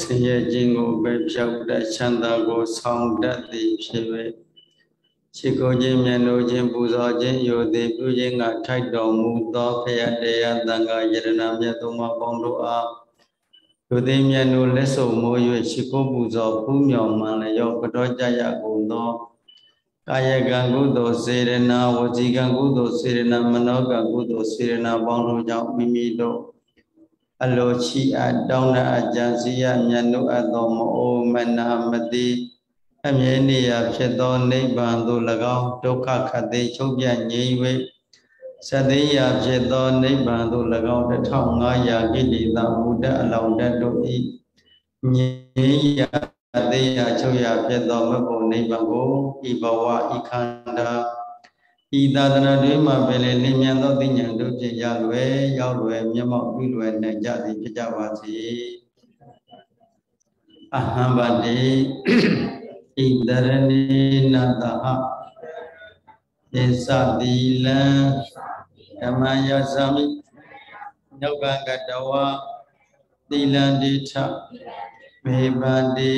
ဆင်းရဲခြင်းကိုပဲဖြောက်တတ်ချမ်းသာကိုဆောင်တတ်သည်ဖြစ်၍ချစ်ကိုခြင်းမျက်နှာခြင်းပူဇော်ခြင်းယိုသည်ပြုခြင်းကထိုက်တော်မူသောဖရာတရားသံဃာယရဏမြတ်သုံးပါးပေါင်းတို့အားယိုသည်မျက်နှာလက်ဆုံမိုး၍ချစ်ကိုပူဇော်ဖူးမြော်မှန်လျောပတော်ကြရကုန်သောကာယကံကုသိုလ်စေရနာဝစီကံကုသိုလ်စေရနာမနောကံကုသိုလ်စေရနာပေါင်းတို့ကြောင့်မိမိတို့ အလိုချီအပ်တောင်းတဲ့အကြံစီရမြတ်နုအပ်သောမအိုမနာမတိအမြဲနေရဖြစ်သောနိဗ္ဗာန်သို့၎င်းဒုက္ခခတ်သိချုပ်ပြငြိမ်း၍သတိယဖြစ်သောနိဗ္ဗာန်သို့၎င်း1500ကိလေသာမူတအလောင်းတတို့ဤငြိမ်းရသေယချုပ်ရဖြစ်သောမဘုံနိဗ္ဗာန်ကိုဤဘဝဤခန္ဓာ ဤသာသနာတွင်မှပဲလေလင်းမြန်သောသိဉာဏ်တို့ဖြင့်ရလွယ်ရောက်လွယ်မျက်မှောက်ပြုလွယ်နိုင်ကြသည်ဖြစ်ကြပါစေအဟံဗတိဣတရဏိနတဟသေသတိလံဓမ္မယသမိညောကကတဝသီလံတိထမေပတိ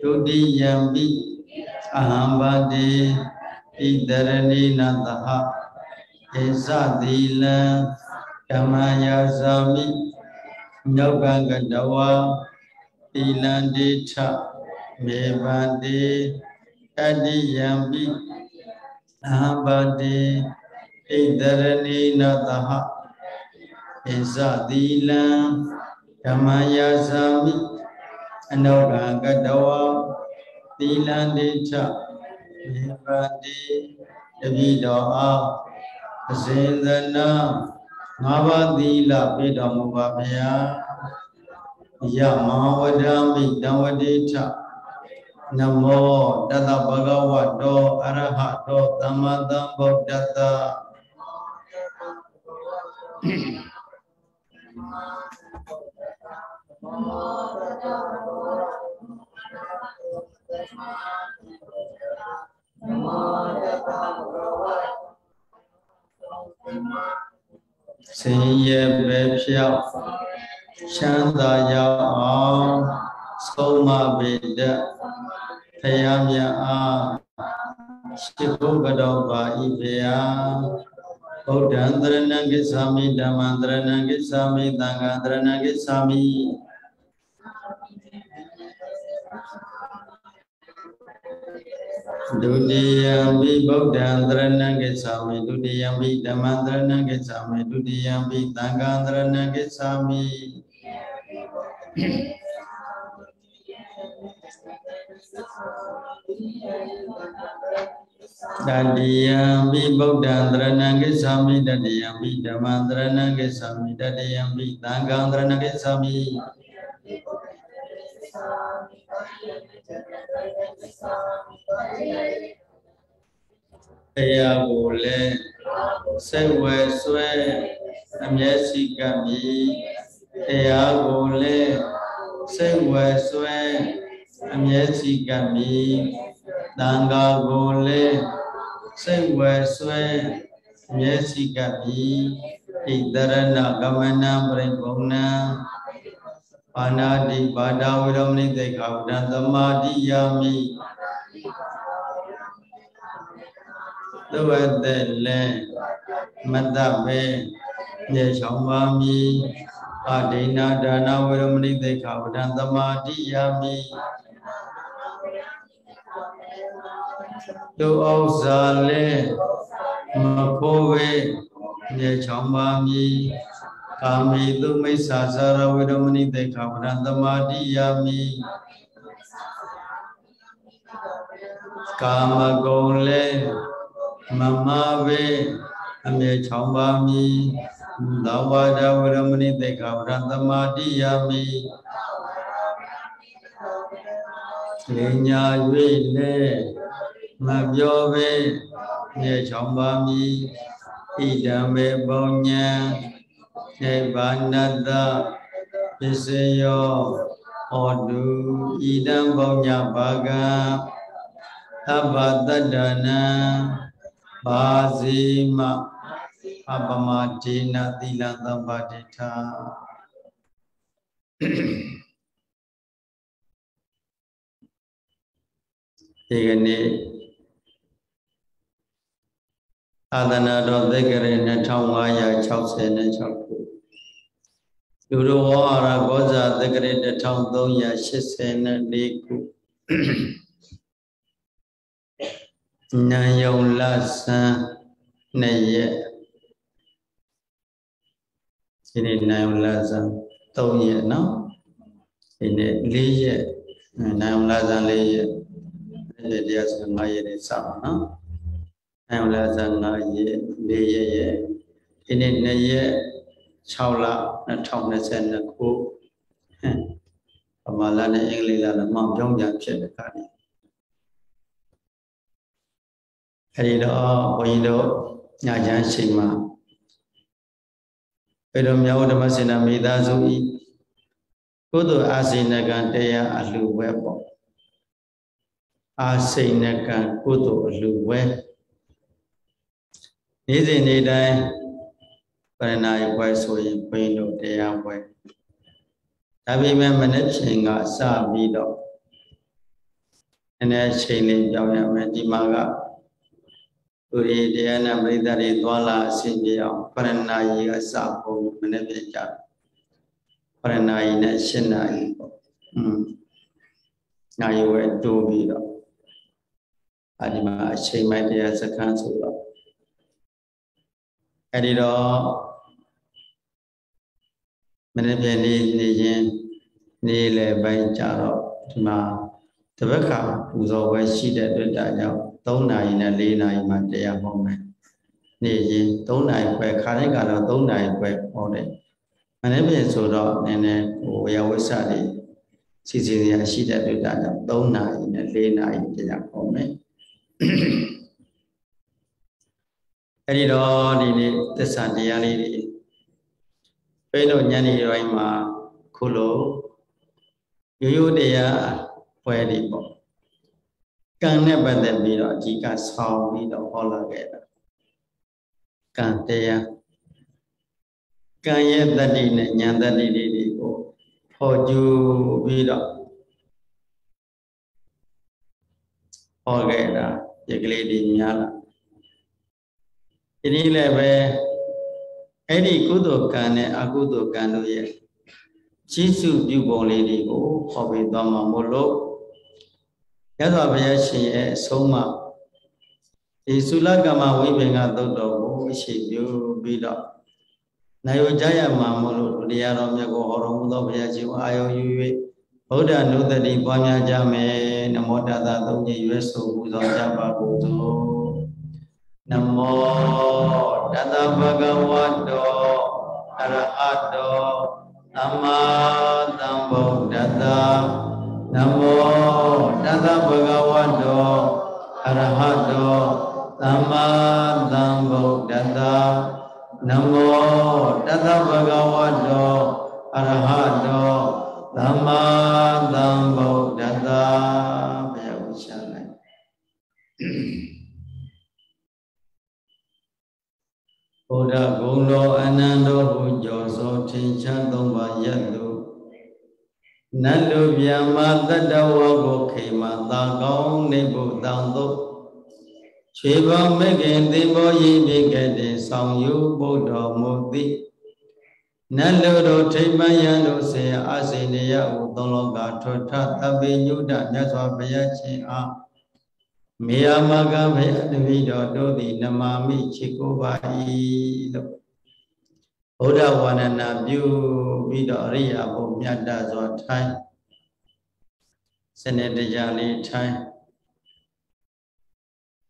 ဒုတိယံပိအဟံဗတိ ဣတရဏိနသဟဧသတိလံဓမ္မယာသာမိမြောက်ကံကတဝါသီလံတိထမေဗန္တိတတိယံပိအဟံဗတိဣတရဏိနသဟဧသတိလံဓမ္မယာသာမိအနောကံကတဝါသီလံတိထ မေပတိတပိတော်အားအစဉ်သနာငါးပါးသီလပေးတော်မူပါဗျာယမဝဒမိတံဝတိထနမောတတဗဂဝတောအရဟတောသမ္မာသမ္ဗုဒ္ဓတ္တ ဆင်းရဲပဲဖြောက်ချမ်းသာရောက်အောင်ဆုံးမပေတတ်ဖယားမြတ်အားရှိဖို့ကတော်ပါဤဖယားဗုဒ္ဓံတရဏံကိသာမိဓမ္မံတရဏံကိသာမိသံဃံတရဏံကိသာမိ ဒုတိယံပိဗုဒ္ဓံတရဏံကိသာမိဒုတိယံပိဓမ္မံတရဏံကိသာမိဒုတိယံပိသံဃံတရဏံကိသာမိတတိယံပိဗုဒ္ဓံတရဏံကိသာမိတတိယံပိဓမ္မံတရဏံကိသာမိတတိယံပိသံဃံတရဏံကိသာမိ တရားကိုလည်းစိတ်ဝဲဆွဲအမျက်စိကပ်ပြီးတရားကိုလည်းစိတ်ဝဲဆွဲအမျက်စိကပ်ပြီးတန်ခါကိုလည်းစိတ်ဝဲဆွဲအမျက်စိကပ်ပြီးဣတရဏကမနံပရိဘုံနံ ပါဏာတိပါဒဝိရမဏိတေခာဝဒံသမာတိယာမိသုဝတ္တလေမတ္တဘေမြေချောင်းပါမီအာဒိနာဒါနဝိရမဏိတေခာဝဒံသမာတိယာမိသူဩဇာလေမဖိုးဝေမြေချောင်းပါမီ ကာမိတုမိစ္ဆာဇာရဝေဒမဏိတေခာပရံသမာတိယာမိကာမဂုံလေမမဝေအမေချောင်းပါမီသောဝါဒဝရမဏိတေခာပရံသမာတိယာမိလေညာ၍လေမပြောပဲမြေချောင်းပါမီဣဒံမေပုံညာ ခေဘာနတပစ္စယောဩတုဣဒံဘောညဘာကံသဗ္ဗတတ္တနံဘာဇိမအပမဒေနသီလသမ္ပါတိထာဒီကနေ့ သာသနာတော်သက္ကရာ2566ခုလူတော်ဝါရဂောဇာသက္ကရာ1384ခုနံယုံလဆန်းနှစ်ရက်ဒီနေ့နံယုံလဆန်း3ရက်နော်ဒီနေ့4ရက်နံယုံလဆန်း4ရက်ဒီတရားစ5ရက်နဲ့စပါနော် နံယုံလဆန်း5ရက်4ရက်ရဲ့ဒီနေ့2ရက်6လ2022ခုပမာလာနဲ့အင်္ဂလိပ်လာလည်းမောင်ပြောင်းပြန်ဖြစ်တဲ့ခါนี้အဲဒီတော့ဘုန်းကြီးတို့ညချမ်းချိန်မှာဘယ်လိုမြောက်ဓမ္မစင်နာမိသားစုဤကုသိုလ်အာစိဏကံတရားအလှဝဲပေါ့အာစိဏကံကုသိုလ်အလှဝဲ နေ့စဉ်နေ့တိုင်းပရဏာယဝဲဆိုရင်ဘုန်းကြီးတို့တရားဝဲဒါပေမဲ့မနေ့ချိန်ကစပြီးတော့နည်းနည်းချိန်လေးကြောင်းရမယ်ဒီမှာကသူတွေတရားနာပရိသတ်တွေသွားလာအဆင်ပြေအောင်ပရဏာယီကစဖို့မနေ့ပြန်ကြပရဏာယီနဲ့ရှင်းနာယီပေါ့อืมနာယီဝဲတိုးပြီးတော့အဲဒီမှာအချိန်မိုက်တရားစခန်းဆိုတော့ အဲဒီတော့မနေ့ပြန်နေနေချင်းနေလေပိုင်းကြတော့ဒီမှာတပတ်ခါပူဇော်ပွဲရှိတဲ့အတွက်ဒါကြောင့်3နာရီနဲ့4နာရီမှတရားဟောမယ်နေရင်3နာရီပဲခါတိုင်းကတော့3နာရီပဲဟောတယ်မနေ့ပြန်ဆိုတော့နည်းနည်းဟိုဝရဝစ္စတွေစီစီရရှိတဲ့အတွက်ဒါကြောင့်3နာရီနဲ့4နာရီတရားဟောမယ် အဲ့ဒီတော့ဒီနေ့သစ္စာတရားလေးတွေပဲလို့ညနေပိုင်းမှာခုလိုရိုးရိုးတရားပွဲတွေပေါ့ကံနဲ့ပတ်သက်ပြီးတော့အဓိကဆောင်းပြီးတော့ဟောလာခဲ့တာကံတရားကံရဲ့တတ္တိနဲ့ဉာဏ်တတ္တိတွေကိုဖော်ကျူပြီးတော့ဟောခဲ့တာဒီကလေးတွေများလာ ဒီနည်းလည်းပဲအဲ့ဒီကုသိုလ်ကံနဲ့အကုသိုလ်ကံတို့ရဲ့ကြီးစုပြုပုံလေးတွေကိုဟောပေးသွားမှာမို့လို့ရသော်ဘုရားရှင်ရဲ့အဆုံးအမဒီသုလကမ္မဝိပင်္ဂသုတ်တော်ကိုအရှိပြုပြီးတော့နိုင်ရကြရမှာမို့လို့တရားတော်မြတ်ကိုဟောတော်မူသောဘုရားရှင်အာယုံယူ၍ဗုဒ္ဓနုတ္တိပွားများကြမယ်နမောတတသုံးညရွယ်ဆိုပူဇော်ကြပါကုန်သော နမောတတဗဂဝတောအရဟတောသမ္မာသမ္ဗုဒ္ဓတ္တနမောတသဗ္ဗဂဝတောအရဟတောသမ္မာသမ္ဗုဒ္ဓတ္တနမောတသဗ္ဗဂဝတောအရဟတောသမ္မာသမ္ဗုဒ္ဓတ္တဘုရားဝရှာလိုက် ဘုရားဂုဏ်တော်အနန္တောဟုကျော်စောထင်ရှားသုံးပါယတ်သူနတ်လူဗျာမတတ္တဝကိုခေမသာကောင်းနေဖို့တောင်းသို့ခြေပေါင်းမခင်သင်္ဘောရည်ပြခဲ့တဲ့ဆောင်ယူဘုဒ္ဓမူသည်နတ်လူတို့ထိမ္မယံတို့ဆေအာစိနေယဟုသုံးလောကထွထသဗ္ဗညုတမြတ်စွာဘုရားရှင်အား မေယမကဘုရားတပည့်တော်တို့သည်နမာမိချေကိုပါ၏လို့ဗုဒ္ဓဝါဒနာပြုပြီးတော့အရိယာဘုမြတ်တစွာထိုင်စနစ်တရားလေးထိုင်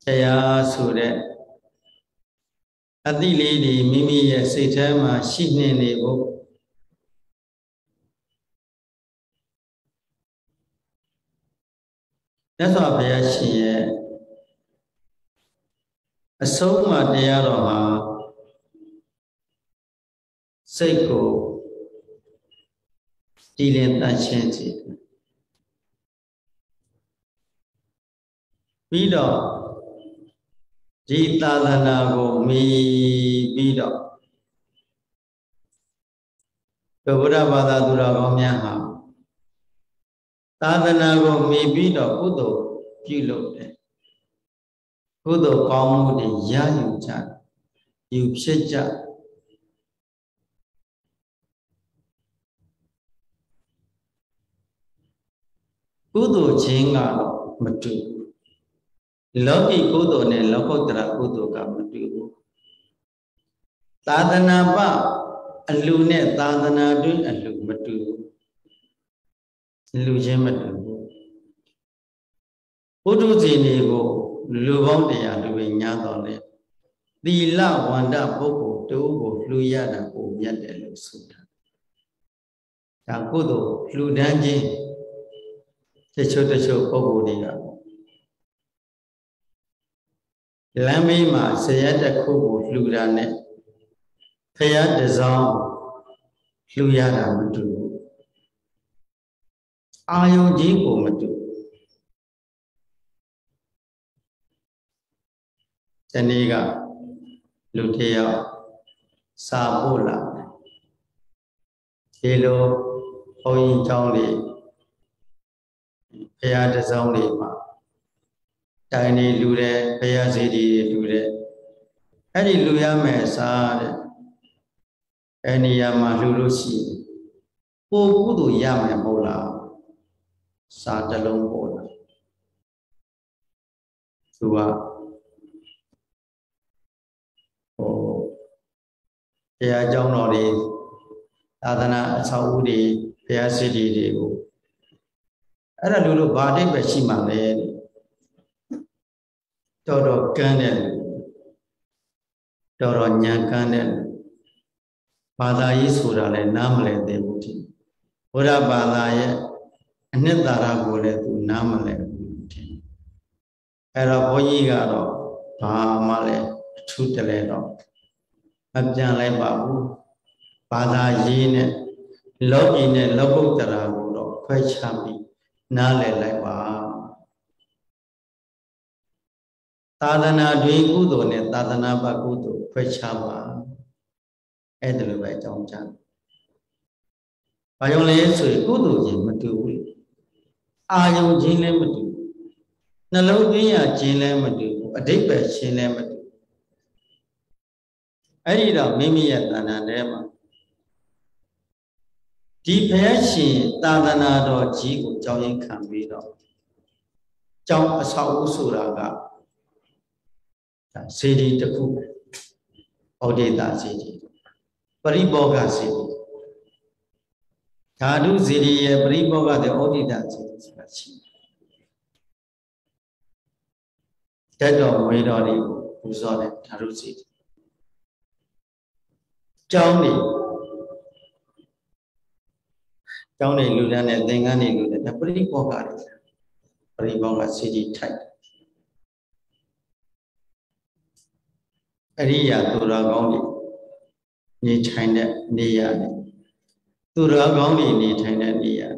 တရားဆိုတဲ့အတိလေးဒီမိမိရဲ့စိတ်ထဲမှာရှိနေနေဖို့ မြတ်စွာဘုရားရှင်ရဲ့အဆုံးအမတရားတော်ဟာစိတ်ကိုတည်လည်တန့်ရှင်းစေတယ်ပြီးတော့ဒီသာသနာကိုမီပြီးတော့ဗုဒ္ဓဘာသာသူတော်ကောင်းများဟာ သာသနာကိုမီပြီးတော့ကုသိုလ်ပြုလုပ်တယ်ကုသိုလ်ကောင်းမှုတွေရယူကြယူဖြစ်ကြကုသိုလ်ချင်းကတော့မတူဘူးလောကီကုသိုလ်နဲ့လောကုတ္တရာကုသိုလ်ကမတူဘူးသာသနာပအလူနဲ့သာသနာတွင်အလူမတူဘူး လူချင်းမတူဘူးဘုဒ္ဓဇီနေကိုလူပေါင်းတရားလူပဲညာတော်လေသီလဝန္ဒပုဂ္ဂိုလ်တူကိုလှူရတာကိုမြတ်တယ်လို့ဆိုတာဒါကုသိုလ်လှူဒန်းခြင်းတချို့တချို့ပုဂ္ဂိုလ်တွေကလမ်းမေးမှာဇယက်တစ်ခုကိုလှူတာနဲ့ဖရာတစောင်းလှူရတာမတူဘူး အာယုံကြီးကိုမတူတနေ့ကလူတယောက်စာပို့လာဒီလိုဘုန်းကြီးကျောင်းလေးဘုရားတစောင်းလေးမှာတိုင်နေလူတဲ့ဘုရားစီတီလူတဲ့အဲ့ဒီလူရမယ်စားတဲ့အဲ့ဒီရမှာလူလို့ရှိပို့ကုသိုလ်ရမယ်မဟုတ်လား စာတလုံးပို့လာသူကဟိုဘုရားကျောင်းတော်တွေသာသနာအဆောက်အဦတွေဘုရားစီတီတွေကိုအဲ့ဒါလို့လို့ဘာအတိတ်ပဲရှိမှလဲတော်တော်ကန်းတဲ့လူတော်တော်ညံကန်းတဲ့လူဘာသာရေးဆိုတာလည်းနားမလည်သေးဘူးဒီဘုရားဘာသာရဲ့ အနှစ်သာရကိုလည်းသူနားမလည်ဘူးဒီအဲ့တော့ဘုန်းကြီးကတော့ဘာမှလည်းအထူးတလဲတော့မပြန်လိုက်ပါဘူးဘာသာရေးနဲ့လောကီနဲ့လောကုတ္တရာကိုတော့ခွဲခြားပြီးနားလည်လိုက်ပါသာသနာတွင်ကုသိုလ်နဲ့သာသနာပကုသိုလ်ခွဲခြားပါအဲ့ဒါလိုပဲအကြောင်းကြား။ဘာကြောင့်လဲဆိုရင်ကုသိုလ်ချင်းမတူဘူး။ အာယုံချင်းလည်းမတူဘူး။နှလုံးသွင်းရခြင်းလည်းမတူဘူး။အတိတ်ပဲခြင်းလည်းမတူဘူး။အဲ့ဒီတော့မိမိရဲ့တဏ္ဍာထဲမှာဒီဘုရားရှင်သာသနာတော်ကြီးကိုကြောင်းရင်ခံပြီးတော့ကြောင်းအဆောက်အဦဆိုတာကစေတီတစ်ခုဩဒေတာစေတီပရိဘောဂစေတီ ဓာတုစေတီရဲ့ပရိဘောဂတဲ့ဩဒေတာစေတီဆိုတာရှိတယ်တတော်ဝေတော်တွေကိုပူဇော်တဲ့ဓာတုစေတီကျောင်းနေကျောင်းနေလူတန်းနဲ့သင်္ကန်းနေလူတန်းဒါပရိဘောဂတွေပရိဘောဂစေတီထိုက်အရိယာသူတော်ကောင်းတွေနေထိုင်တဲ့နေရာနဲ့ သူတော်ကောင်းတွေနေထိုင်တဲ့နေရာ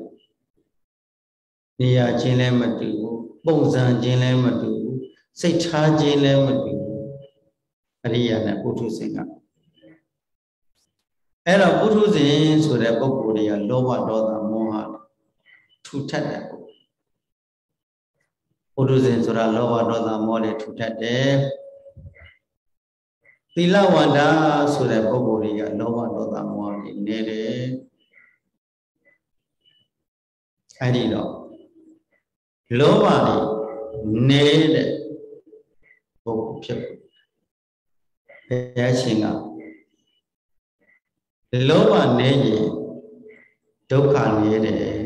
နေရာချင်းလည်းမတူဘူးပုံစံချင်းလည်းမတူဘူးစိတ်ထားချင်းလည်းမတူဘူးအရိယာနဲ့ပုထုဇဉ်ကအဲ့တော့ပုထုဇဉ်ဆိုတဲ့ပုဂ္ဂိုလ်တွေကလောဘဒေါသမောဟထူထပ်တဲ့ပုဂ္ဂိုလ်ပုထုဇဉ်ဆိုတာလောဘဒေါသမောဟတွေထူထပ်တယ်သီလဝန္တာဆိုတဲ့ပုဂ္ဂိုလ်တွေကလောဘဒေါသမောဟတွေနေတယ် အဲ့ဒီတော့လောဘတွေနေတဲ့ပုဂ္ဂိုလ်ဖြစ်ဘုရားရှင်ကလောဘနေရင်ဒုက္ခနေတယ်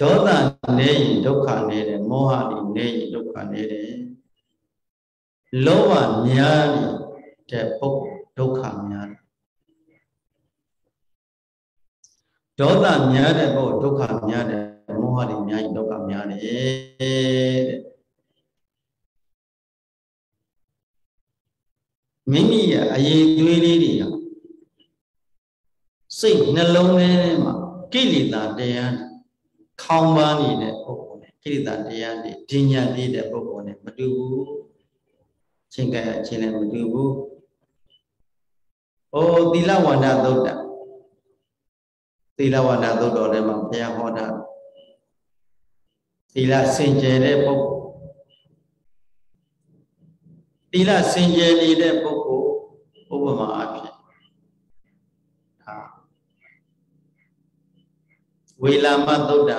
ဒေါသနေရင်ဒုက္ခနေတယ်မောဟနေရင်ဒုက္ခနေတယ်လောဘများတဲ့ပုဂ္ဂိုလ်ဒုက္ခများတယ် ဒေါသများတဲ့ပုဂ္ဂိုလ်ဒုက္ခများတယ်မောဟတွေများရင်ဒုက္ခများတယ်တဲ့မိမိရဲ့အရေးသွေးလေးတွေကစိတ်နှလုံးထဲမှာကိလေသာတရားခေါင်းပါနေတဲ့ပုဂ္ဂိုလ်နဲ့ကိလေသာတရားတွေဒိညာသေးတဲ့ပုဂ္ဂိုလ်နဲ့မတူဘူးချင်းကဲချင်းလည်းမတူဘူး။အိုသီလဝန္ဒသုတ်တ သီလဝန္ဒသုတ်တော်ထဲမှာဘုရားဟောတာသီလစင်ကြယ်တဲ့ပုဂ္ဂိုလ်သီလစင်ကြယ်နေတဲ့ပုဂ္ဂိုလ်ဥပမာအဖြစ်ဟာဝေလာမသုတ်တံ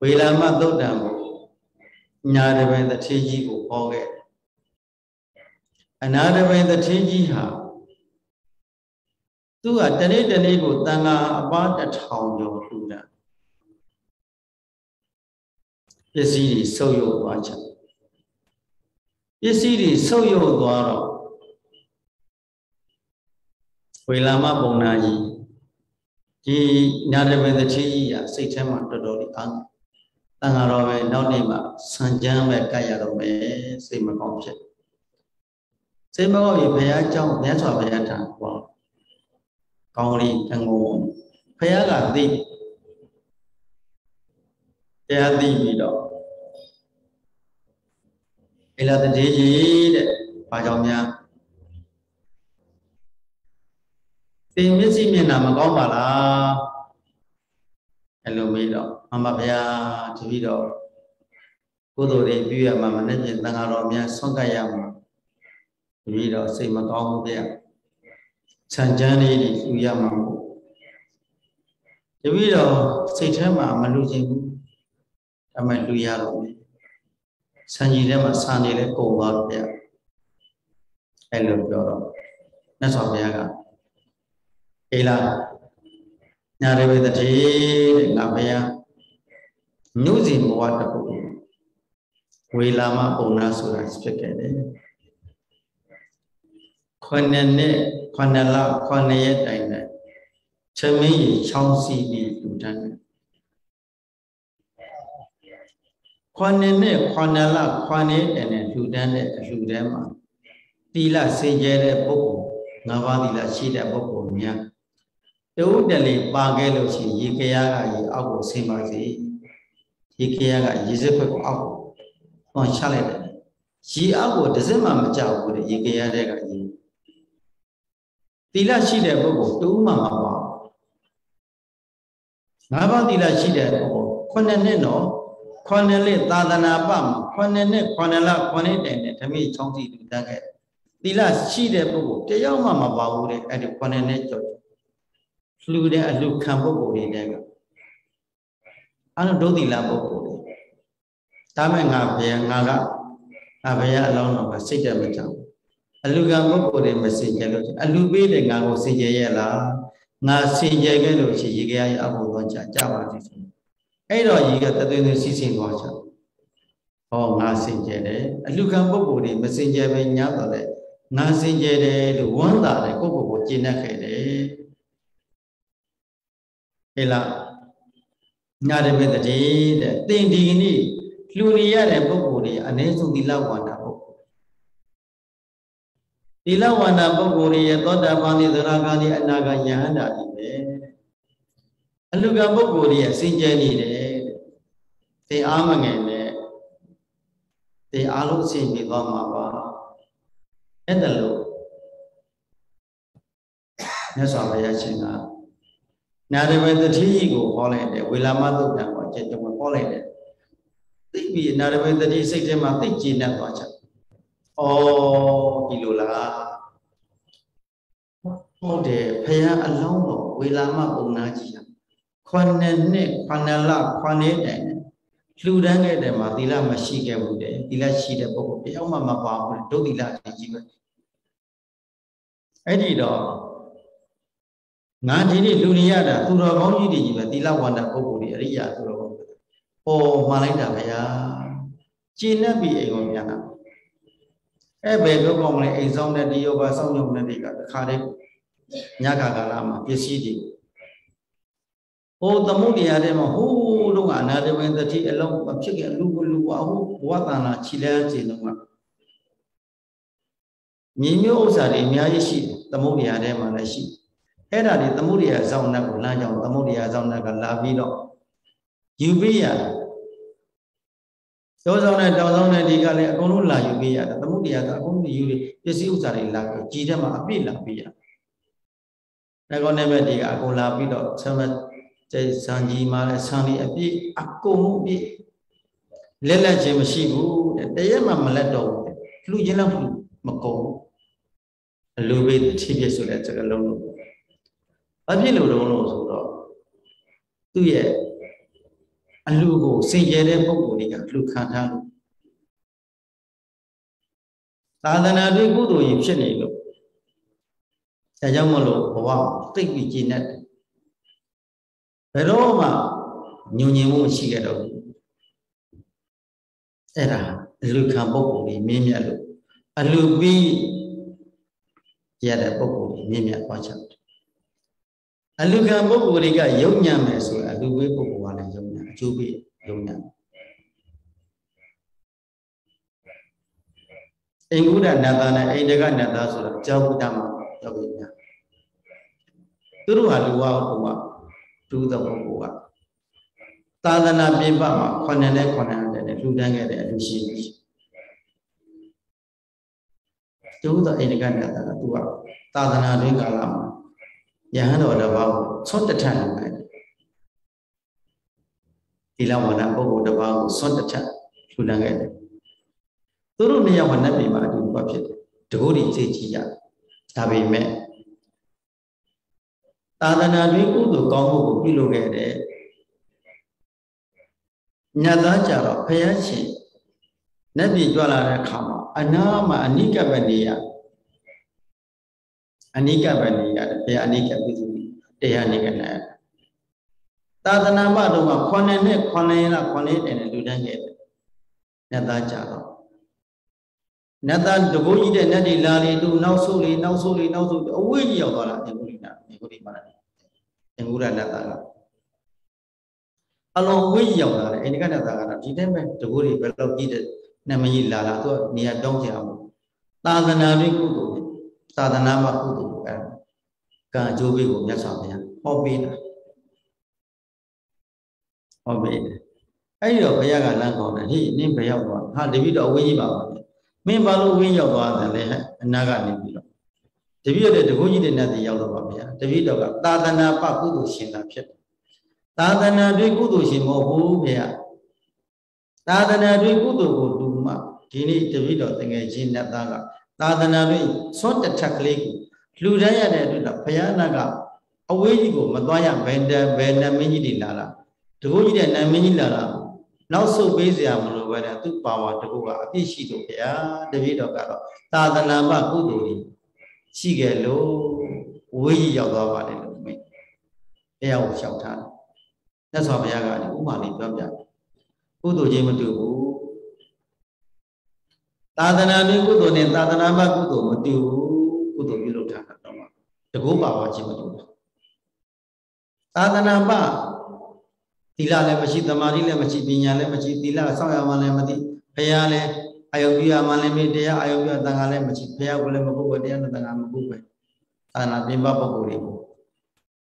ဝေလာမသုတ်တံကိုညာတပင်တထေကြီးကိုဟောခဲ့အနာတပင်တထေကြီးဟာ သူကတနေ့တနေ့ကိုတန်ခါအပားတစ်ထောင်ကျော်လှူတာပစ္စည်းတွေဆုပ်ယုပ်သွားချက်ပစ္စည်းတွေဆုပ်ယုပ်သွားတော့ဝေလာမပုံနာကြီးဒီနာရမေတတိကြီးကစိတ်ထဲမှာတော်တော်လေးအားတန်ခါတော့ပဲနောက်နေ့မှဆံကျမ်းပဲကတ်ရတော့မယ်စိတ်မကောင်းဖြစ်စိတ်မကောင်းပြီဘုရားကြောင့်မြတ်စွာဘုရားထံပေါ့ ကောင်းလေးတန်ကိုဘုရားကသိတရားသိပြီးတော့အေလာတတိကြီးတဲ့ဘာကြောင့်များသင်မျက်စိမျက်နှာမကောင်းပါလားအဲ့လိုမေးတော့အမဘုရားတပည့်တော့ကုသိုလ်တွေပြုရမှာမနဲ့ပြင်တန်ဃာတော်များဆွန့်ကပ်ရမှာတပည့်တော့စိတ်မကောင်းဘူးဗျ ခြံချမ်းလေးတွေပြုရမှာမို့တပည့်တော့စိတ်ထဲမှာမလူချင်ဘူးဒါမှလူရတော့မယ်ဆံကြီးထဲမှာဆံနေလဲကုန်သွားတော့ဗျအဲ့လိုပြောတော့မြတ်စွာဘုရားကအေးလားညာရဝေတတိတဲ့ငါဘုရားညုစီဘဝတခုဝေလာမပုံနာဆိုတာဖြစ်ခဲ့တယ် ခொနှစ်နှစ်ခொနှစ်လခொနှစ်ရက်တိုင်နဲ့သမင်းကြီးချောင်းစီပြီးလူတန်းတယ်ခொနှစ်နှစ်ခொနှစ်လခொနှစ်တိုင်နဲ့လူတန်းတဲ့အလူတန်းမှာသီလစင်ကြဲတဲ့ပုဂ္ဂိုလ်ငါးပါးသီလရှိတဲ့ပုဂ္ဂိုလ်များတုတ်တလေပါခဲ့လို့ရှိရင်ရေကြရကရေအောက်ကိုဆင်းပါစေရေကြရကရေစက်ခွက်ကိုအောက်ကိုဟောချလိုက်တယ်ရေအောက်ကိုတစ်စက်မှမကြောက်ဘူးတဲ့ရေကြရတဲ့ကရေ သီလရှိတဲ့ပုဂ္ဂိုလ်တူးမှမပါငါးပါးသီလရှိတဲ့ပုဂ္ဂိုလ်ခုနှစ်နှစ်တော့ခုနှစ်နှစ်သာသနာပမှာခုနှစ်နှစ်ခုနှစ်လခုနှစ်တိုင်နဲ့ဓမိချောင်းစီတူတတ်ခဲ့သီလရှိတဲ့ပုဂ္ဂိုလ်တယောက်မှမပါဘူးတဲ့အဲ့ဒီခုနှစ်နှစ်ကျော်လှူတဲ့အလှခံပုဂ္ဂိုလ်တွေတဲ့ကအဲ့လိုဒုတိလပုဂ္ဂိုလ်တွေဒါမဲ့ငါဘယ်ငါကငါဘယ်အလောင်းတော်ကစိတ်တမကြဘူး အလူကံပုဂ္ဂိုလ်တွေမစင်ကြလို့အလူပေးတဲ့ငါကိုစင်ကြရဲ့လားငါစင်ကြခဲ့လို့ရှိရေကြရအဖို့တော့ကြာကြပါစီဆိုအဲ့တော့ရေကတသွင်းသွင်းစီးစင်သွားချာဟောငါစင်ကြတယ်အလူကံပုဂ္ဂိုလ်တွေမစင်ကြပဲညာတော့လေငါစင်ကြတယ်လို့ဝမ်းသာတယ်ကိုယ့်ကိုယ်ကိုကျင့်တတ်ခဲ့တယ်ဟဲ့လားညာရမေတ္တိတဲ့တင်ဒီကနေ့လူနေရတဲ့ပုဂ္ဂိုလ်တွေအ ਨੇ ဆုံးသီလဝန္တာပုဂ္ဂိုလ် သီလဝန္တာပုဂ္ဂိုလ်တွေရဲ့သောတာပန်ဒီသရဂန်ဒီအနာဂယဟန္တာတွေပဲအလူကပုဂ္ဂိုလ်တွေရဲ့စင်ကြယ်နေတယ်သင်အားမငယ်နဲ့သင်အားလုံးအစဉ်ပြေသွားမှာပါအဲ့ဒါလို့မြတ်စွာဘုရားရှင်ကနာရဝေတတိကိုဟောလိုက်တယ်ဝေလာမသုတ်တံကိုအကျဉ်းချုပ်ဟောလိုက်တယ်သိပြီနာရဝေတတိစိတ်ထဲမှာသိကျဉ်းတတ်သွားချက် ဩဒီလိုလားဟုတ်တယ်ဖယားအလောင်းတော်ဝေလာမပုံနာကြီးရခွန်းနှစ်နှစ်ခွန်းလခွန်းနှစ်တိုင်လှူဒန်းခဲ့တယ်မှာသီလမရှိခဲ့ဘူးတဲ့သီလရှိတဲ့ပုဂ္ဂိုလ်တယောက်မှမပါဘူးဒုသီလကြီးပဲအဲ့ဒီတော့ငါဒီနေ့လူနေရတာသူတော်ကောင်းကြီးတွေကြီးပဲသီလဝန္တပုဂ္ဂိုလ်တွေအရိယာသူတော်ကောင်းဟောမှန်လိုက်တာဗျာကျင့်တတ်ပြီအိမ်ကောင်ပြန်လာ အဲ့ဘယ်တော့ကောင်းမလဲအိမ်ဆောင်တဲ့ဒီယောဂဆောင်းညုံတဲ့တွေကတခါတည်းညကာကာလမှာပစ္စည်းတွေဟိုသမုဒ္ဒရာထဲမှာဟိုးတော့အနာတဝင်းတတိအလုံးမဖြစ်ခဲ့လူလူဝဟိုဘဝတန်လာခြိလဲခြင်းတော့မြေမျိုးဥစ္စာတွေအများကြီးရှိတယ်သမုဒ္ဒရာထဲမှာလည်းရှိတယ်အဲ့ဒါတွေသမုဒိယဇောင်းနှက်ကိုလမ်းကြောင်းသမုဒိယဇောင်းနှက်ကလာပြီးတော့ယူပေးရတယ် တောဆောင်နဲ့တောင်ဆောင်နဲ့ဒီကလည်းအကုန်လုံးလာယူပေးရတယ်သမုဒိယကအကုန်လုံးယူပြီးပစ္စည်းဥစ္စာတွေလာပြီးကြည်တဲ့မှာအပြည့်လာပေးရတယ်ဒါကောနဲ့ပဲဒီကအကုန်လာပြီးတော့ဆမကျိဆန်ကြီးမှာလည်းဆန်လေးအပြည့်အကုန်အပြည့်လက်လက်ချင်းမရှိဘူးတဲ့တရက်မှမလက်တော့ဘူးလှူခြင်းလည်းလှူမကုန်အလိုပဲထိပြဆိုတဲ့စကားလုံးလို့ဘာဖြစ်လို့တော့လို့ဆိုတော့သူ့ရဲ့ အလှကိုစင်ကြယ်တဲ့ပုံကိုယ်တွေကလှူခံထားလို့သာသနာ့တွေကုသိုလ်ကြီးဖြစ်နေလို့ဒါကြောင့်မလို့ဘဝသိပ်ပြီးကျင့်တတ်တယ်ဘယ်တော့မှညုံညင်မှုမရှိခဲ့တော့ဘူးအဲ့ဒါအလူခံပုဂ္ဂိုလ်ကြီးမြင့်မြတ်လို့အလူပြီးရတဲ့ပုဂ္ဂိုလ်ကြီးမြင့်မြတ်သွားချင်တယ်အလူခံပုဂ္ဂိုလ်တွေကယုံညံ့မယ်ဆိုရင်အလူပေးပုဂ္ဂိုလ်ကလည်းယုံ ညံ့အကျိုးပေးယုံညံ့အိမ်ကုဒ္ဒနတ်သားနဲ့အိန္ဒကနတ်သားဆိုတာကြောက်ကုဒ္ဒမှာယောဂီများသူတို့ဟာလူဝါဘုံကဒုသောပုဂ္ဂိုလ်ကသာသနာပြပမှာခုနှစ်နဲ့ခုနှစ်တဲ့လှူဒန်းခဲ့တဲ့အလူရှိရှိဒုသောအိန္ဒကနတ်သားကသူကသာသနာတွင်ကာလမှာယဟန်တော်တစ်ပါးကိုဆွတ်တထန်လုပ်ခဲ့ တယ်ဒီလဝဏပုဂ္ဂိုလ်တစ်ပါးကိုဆွတ်တထန်လှူဒန်းခဲ့တယ်သူတို့နှစ်ယောက်ဟာနတ်ပြည်မှာအတူတူဖြစ်တယ်တကုတ်ဒီသိကြည့်ရဒါပေမဲ့သာသနာတွင်ကုသိုလ်ကောင်းမှုကိုပြုလုပ်ခဲ့တဲ့ညသားကြတော့ဖယားရှင်နတ်ပြည်ကြွလာတဲ့အခါမှာအနာမှာအနိကပနေရအနိကပနေရဘုရားအနိကပြုစုတရားနိကနဲ့ သာသနာမတော်မှာခွန်နဲ့နဲ့ခွန်လေးလားခွန်လေးတယ်နဲ့လူတန်းခဲ့တယ်ညသားကြတော့နတ်သားတကိုးကြီးတဲ့နတ်တွေလာလေသူနောက်ဆုတ်လေနောက်ဆုတ်လေနောက်ဆုတ်အဝိကြီးရောက်သွားတာအင်္ဂုလိနာအင်္ဂုလိမာနအင်္ဂုရနတ်သားကအလုံးဝိကြီးရောက်လာတယ်အိန္ဒိကနတ်သားကတော့ဒီတိုင်းပဲတကိုးတွေဘယ်လောက်ကြီးတဲ့နတ်မကြီးလာလာသူကနေရာတောင်းကြအောင်သာသနာ့ကုသိုလ်သာသနာ့မှာကုသိုလ်အဲကံအကျိုးပေးကိုမြတ်စွာဘုရားဟောပေးတာ ဟောပေးတယ်အဲ့ဒီတော့ဘုရားကလမ်းခေါ်တယ်ဟိနင်းဘယ်ရောက်သွားဟာတပည့်တော်အဝိကြီးပါပါမင်းဘာလို့ဝင်းရောက်သွားတယ်လဲအနာကနေပြီးတော့တပည့်တဲ့တကုကြီးတဲ့နတ်တွေရောက်တော့ပါဗျာတပည့်တော်ကသာသနာပကုသိုလ်ရှင်သာဖြစ်တယ်သာသနာတွေကုသိုလ်ရှင်မဟုတ်ဘူးဗျာသာသနာတွေကုသိုလ်ကိုလူမှဒီနေ့တပည့်တော်တကယ်ချင်းနတ်သားကသာသနာတွေသွတ်တထက်ကလေးကိုလူတန်းရတဲ့အတွက်တော့ဘုရားနာကအဝေးကြီးကိုမသွားရဘယ်တဘယ်နမင်းကြီးတွေလာလာ တကုကြီးတဲ့နမင်းကြီးလာလာနောက်ဆုတ်ပေးစရာမလိုပဲတဲ့သူ့ပါဝါတကုကအပြည့်ရှိတော့ဗျာတပည့်တော်ကတော့သာသနာ့ဘကုသိုလ်ကြီးရှိခဲ့လို့ဝေးကြီးရောက်သွားပါလေလို့မင်းတရားကိုလျှောက်ထားတယ်မြတ်စွာဘုရားကဒီဥမာလေးပြောပြကုသိုလ်ချင်းမတူဘူးသာသနာ့ကုသိုလ်နဲ့သာသနာ့ဘကုသိုလ်မတူဘူးကုသိုလ်ပြုလုပ်ထားတာတော့တကုပါဝါချင်းမတူဘူးသာသနာ့ဘ သီလလည်းမရှိသမာဓိလည်းမရှိပညာလည်းမရှိသီလစောင့်ရမှလည်းမသိဘုရားလည်းအယုတ်ပြရမှလည်းမတရားအယုတ်ပြတန်ခါလည်းမရှိဘုရားကိုလည်းမဟုတ်ပဲတရားနဲ့တန်ခါမဟုတ်ပဲသာနာပြင်ပပုဂ္ဂိုလ်တွေကို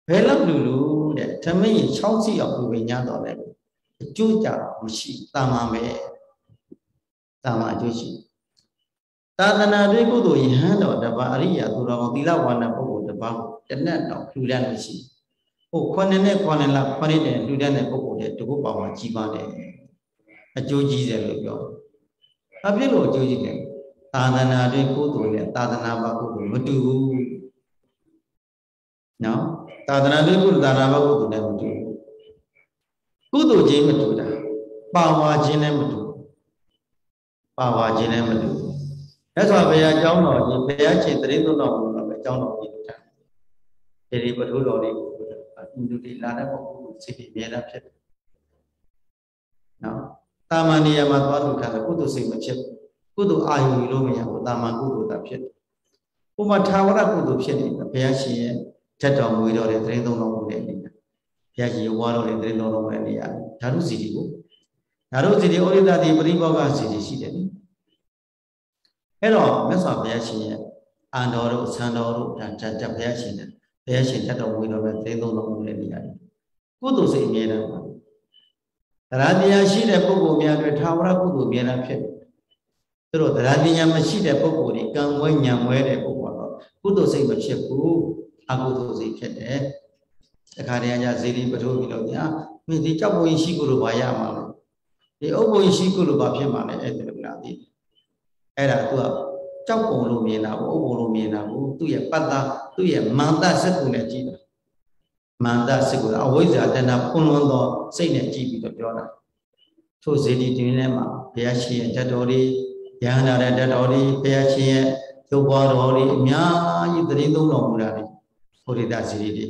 ဘယ်လောက်လူလူတဲ့ဓမ္မရင်6စီအောင်ပြုပညာတော်တယ်အကျိုးကြတော့မရှိတာမှန်ပဲတာမှန်အကျိုးရှိသာသနာ့တွေကုသိုလ်ယဟန်တော်တပါအရိယာသူတော်သီလဝါဒပုဂ္ဂိုလ်တပါကိုတနတ်တော်လှူရလို့ရှိဟို ခွနဲ့နဲ့ခွနဲ့လားခွနဲ့တဲ့လှူတဲ့ပုဂ္ဂိုလ်တဲ့တကုပါဝါကြီးပါတယ်အကျိုးကြီးတယ်လို့ပြောဘာဖြစ်လို့အကျိုးကြီးလဲသာသနာတွေကုသိုလ်နဲ့သာသနာ့ဘကုသိုလ်မတူဘူးနော်သာသနာ့ကုသိုလ်သာသနာ့ဘကုသိုလ်နဲ့မတူဘူးကုသိုလ်ချင်းမတူတာပါဝါချင်းလည်းမတူပါဝါချင်းလည်းမတူမြတ်စွာဘုရားအကြောင်းတော်ကြီးဘုရားရှင်တရင်သွတော်မူတော့ပဲအကြောင်းတော်ကြီးလို့ထားတယ်ဒီပထုတော်လေးကို လူတွေလာတဲ့ပုဂ္ဂိုလ်ကိုစိတ်ပြမြဲတာဖြစ်တယ်နော်တာမန်နေရာမှာသွားလို့ထားတယ်ကုသိုလ်စိတ်မဖြစ်ကုသိုလ်အာယုလို့မရဘူးတာမန်ကုသိုလ်သာဖြစ်တယ်ဥပမာထာဝရကုသိုလ်ဖြစ်နေတယ်ဘုရားရှင်ရဲ့ဓာတ်တော်မူတော်တဲ့တရင်သုံးတော်မူတဲ့နေရာဘုရားရှင်ဝါတော်တဲ့တရင်သုံးတော်မူတဲ့နေရာဓာတုစီတီကိုဓာတုစီတီဩရိတတိပရိဘောဂစီတီရှိတယ်နိအဲ့တော့မြတ်စွာဘုရားရှင်ရဲ့အန္တော်တို့ဆန္တော်တို့ဒါဓာတ်ဘုရားရှင်တဲ့ ဘုရားရှင်ဓာတ်တော်မူတော်တဲ့တရင်သုံးတော်မူတဲ့နေရာကုသိုလ်စိတ်အမြဲတမ်းပါတရားတရားရှိတဲ့ပုဂ္ဂိုလ်များအတွက်ထာဝရကုသိုလ်မြဲတမ်းဖြစ်တယ်။သူတို့တရားပညာမရှိတဲ့ပုဂ္ဂိုလ်တွေကံဝဲညံဝဲတဲ့ပုဂ္ဂိုလ်တော့ကုသိုလ်စိတ်မဖြစ်ဘူးအကုသိုလ်စိတ်ဖြစ်တယ်တခါတည်းကဇေဒီပထိုးပြီးတော့ညာမင်းဒီကြောက်ပုံရှိကိုလို့ဘာရမှာလဲဒီအုပ်ပုံရှိကိုလို့ဘာဖြစ်မှာလဲအဲ့ဒါလည်းမလားသိအဲ့ဒါသူက ကြောက်ပုံလို့မြင်တာဘူးအုပ်ပုံလို့မြင်တာဘူးသူ့ရဲ့ပတ်သားသူ့ရဲ့မန္တစက်ကူနဲ့ကြည့်တာမန္တစက်ကူအဝိဇ္ဇာတဏ္ဍဖွင့်လွန်းသောစိတ်နဲ့ကြည့်ပြီးတော့ပြောတာထို့ဇေဒီတွင်ထဲမှာဘုရားရှင်ရဲ့တတော်လေးရဟန္တာတဲ့တတော်လေးဘုရားရှင်ရဲ့ရုပ်ပေါ်တော်လေးအများကြီးသတိသုံးတော်မူတာလေဟောရိတဇေဒီတွေ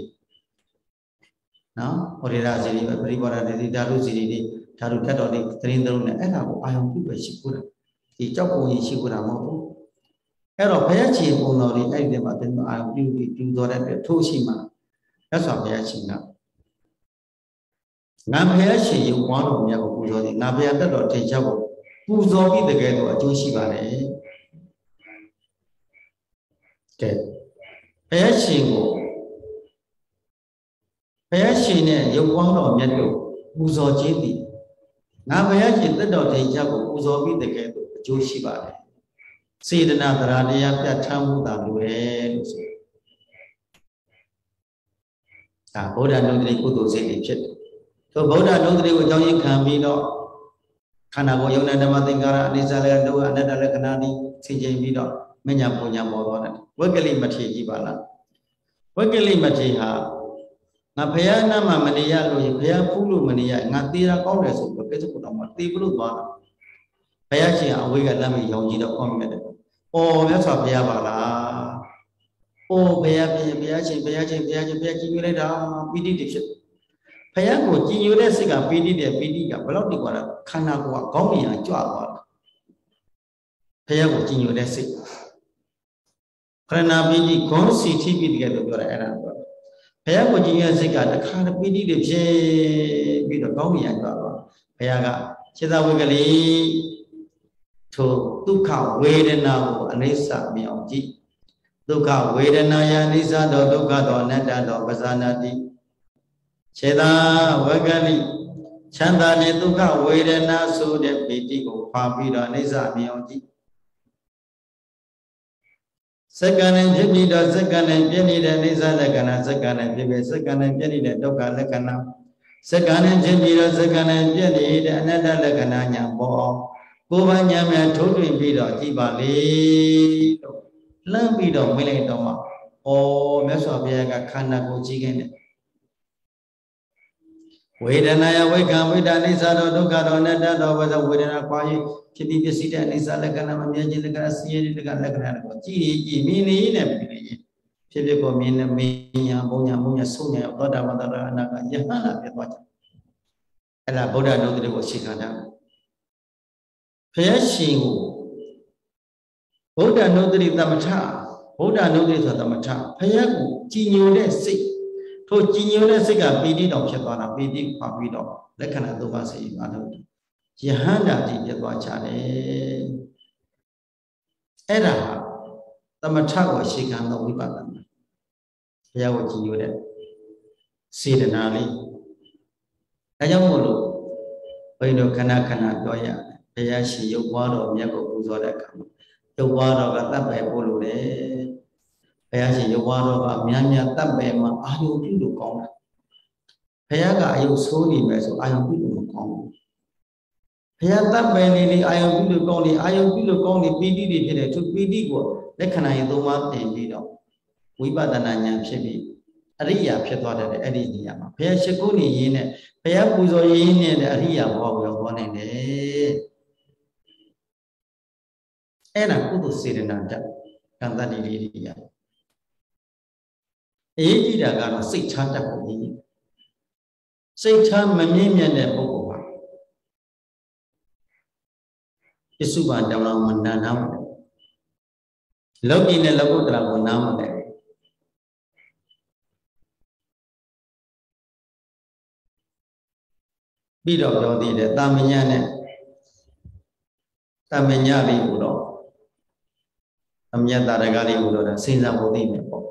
နော်ဟောရိတဇေဒီပရိပါဒတိဓာတုဇေဒီတွေဓာတုတတော်လေးသတိသုံးတယ်အဲ့ဒါကိုအာယုံပြုပဲရှိခိုးတာဒီကြောက်ပုံကြီးရှိခိုးတာမဟုတ်ဘူး အဲ့တော့ဘုရားရှင်ပုံတော်လေးအဲ့ဒီမှာတင်အာယုံပြုပြီးပြုတော်တဲ့ထိုးရှိမှာရသော်ဘုရားရှင်ကငါဘုရားရှင်ရုပ်ပွားတော်မြတ်ကိုပူဇော်တယ်ငါဘုရားတက်တော်ထင်ရှားကိုပူဇော်ပြီးတကယ်တော့အကျိုးရှိပါလေကဲဘုရားရှင်ကိုဘုရားရှင်နဲ့ရုပ်ပွားတော်မြတ်ကိုပူဇော်ခြင်းသည်ငါဘုရားရှင်တက်တော်ထင်ရှားကိုပူဇော်ပြီးတကယ်တော့အကျိုးရှိပါလေ စေတနာတရားတရားပြဋ္ဌာန်းမှုသာလိုတယ်လို့ဆိုဒါဗုဒ္ဓနုဒတိကုသိုလ်စိတ်တွေဖြစ်တယ်သို့ဗုဒ္ဓနုဒတိကိုအကြောင်းရင်းခံပြီးတော့ခန္ဓာကိုယ်ယုံနာဓမ္မသင်္ကာရအနိစ္စလက္ခဏာအနတ္တလက္ခဏာဒီဆင်ခြင်ပြီးတော့မညာပူညာပေါ်သွားတယ်ဝက်ကလိမထေကြည့်ပါလားဝက်ကလိမထေဟာငါဘုရားနာမမနေရလို့ဘုရားဖူးလို့မနေရငါသေးတာကောင်းတယ်ဆိုပြီးကိစ္စကတော့မသေဘူးလို့သွားတာ ဘုရားရှင်အဝေးကလမ်းမရောင်ကြီးတော့အောင်းမြတ်တယ်။အော်မြတ်စွာဘုရားပါလား။အော်ဘုရားဘုရားဘုရားရှင်ဘုရားရှင်ဘုရားရှင်ဘုရားကြည်ညိုလိုက်တာပီတိတွေဖြစ်တယ်။ဘုရားကိုကြည်ညိုတဲ့စိတ်ကပီတိတဲ့ပီတိကဘယ်လောက်တိကွာလဲခန္ဓာကိုယ်ကခေါင်းမြင်အောင်ကြွသွားတာ။ဘုရားကိုကြည်ညိုတဲ့စိတ်ခရဏပီတိဂုံစီတိပီတိကလို့ပြောတယ်အဲ့ဒါပြောတယ်။ဘုရားကိုကြည်ညိုတဲ့စိတ်ကတခါတပီတိတွေဖြစ်ပြီးတော့ခေါင်းမြင်အောင်ကြွသွား။ဘုရားကစေတဝိကလေး ထိုဒုက္ခဝေဒနာကိုအနိစ္စမြောင်ကြည့်ဒုက္ခဝေဒနာယအနိစ္စသောဒုက္ခသောအနတ္တသောပဇာနာတိခြေသာဝကလိချမ်းသာတဲ့ဒုက္ခဝေဒနာဆိုတဲ့ပီတိကိုဖာပြီးတော့အနိစ္စမြောင်ကြည့်စက္ကန့်နဲ့ဖြစ်ပြီးတော့စက္ကန့်နဲ့ပြည့်နေတဲ့အိဋ္ဌလက္ခဏာစက္ကန့်နဲ့ဖြစ်ပြီးစက္ကန့်နဲ့ပြည့်နေတဲ့ဒုက္ခလက္ခဏာစက္ကန့်နဲ့ဖြစ်ပြီးတော့စက္ကန့်နဲ့ပြည့်နေတဲ့အနတ္တလက္ခဏာညာပေါ် ကိုယ်ပိုင်ဉာဏ်များထိုးထွင်းပြီးတော့ကြည်ပါလေလို့လှမ်းပြီးတော့မင်းလိုက်တော့မှဩမြတ်စွာဘုရားကခန္ဓာကိုယ်ကြီးခင်းတယ်ဝေဒနာယဝိခံဝိဒအိသသောဒုက္ခသောအနတ္တသောဝဇဝေဒနာကွာရေးဖြစ်ပြီးပစ္စည်းတဲ့အိသလက္ခဏာမမြဲခြင်းလက္ခဏာစီရည်လက္ခဏာလက္ခဏာကိုကြည်ကြည်မြင်နေနဲ့မြင်နေဖြစ်ဖြစ်ကိုမြင်နေမင်းညာဘုံညာဘုံညာဆုံးညာသောတာပတ္တရာအနာကယဟန္တာဖြစ်သွားကြအဲ့ဒါဗုဒ္ဓနုတ္တိကိုရှင်းခံတာ ဘုရားရှင်ကိုဗုဒ္ဓနုတ္တိသမထဗုဒ္ဓနုတ္တိဆိုသမထဘုရားကိုကြည်ညိုတဲ့စိတ်ထိုကြည်ညိုတဲ့စိတ်ကပီတိတောင်ဖြစ်သွားတာပီတိပါပြီးတော့လက္ခဏာသုံးပါးစိတ်ပါလို့ယဟန္တာကြီးဖြစ်သွားကြတယ်အဲ့ဒါဟာသမထကိုရှေခံသောဝိပဿနာဘုရားကိုကြည်ညိုတဲ့စေတနာလေးအဲကြောင့်မို့လို့ဘုန်းကြီးတို့ခဏခဏပြောရတယ် ဘုရားရှင်ရုပ်ပွားတော်မြတ်ကိုပူဇော်တဲ့အခါမှာရုပ်ပွားတော်ကတတ်ပဲပို့လို့တယ်ဘုရားရှင်ရုပ်ပွားတော်ကများများတတ်ပဲမှာအာယုပြုလို့ကောင်းတာဘုရားကအယုဆိုးနေမယ်ဆိုအာယုပြုလို့မကောင်းဘူးဘုရားတတ်ပဲနေနေအာယုပြုလို့ကောင်းနေအာယုပြုလို့ကောင်းနေပီတိတွေဖြစ်တယ်သူပီတိကိုလက္ခဏာရေးသုံးပါးတင်ပြီးတော့ဝိပဿနာဉာဏ်ဖြစ်ပြီးအရိယာဖြစ်သွားတဲ့အဲ့ဒီနေရာမှာဘုရားရှိခိုးနေရင်းနဲ့ဘုရားပူဇော်ရင်းနဲ့အရိယာဘောကိုရောက်သွားနိုင်တယ် အဲ့ဒါကုသိုလ်စေတနာတကံတတ္တိလေးတွေရအရေးကြီးတာကတော့စိတ်ချတတ်ဖို့ကြီးစိတ်ချမမြင့်မြတ်တဲ့ပုဂ္ဂိုလ်ပါပစ္စုပန်တောင်တော်မနာနာမတယ်လောကီနဲ့လောကုတ္တရာကိုနားမတယ်ပြီးတော့ပြောသေးတယ်တာမညနဲ့တာမညလေးကိုတော့ အမြတ်တာရကလေးကိုတော့စဉ်းစားဖို့သိမယ်ပေါ့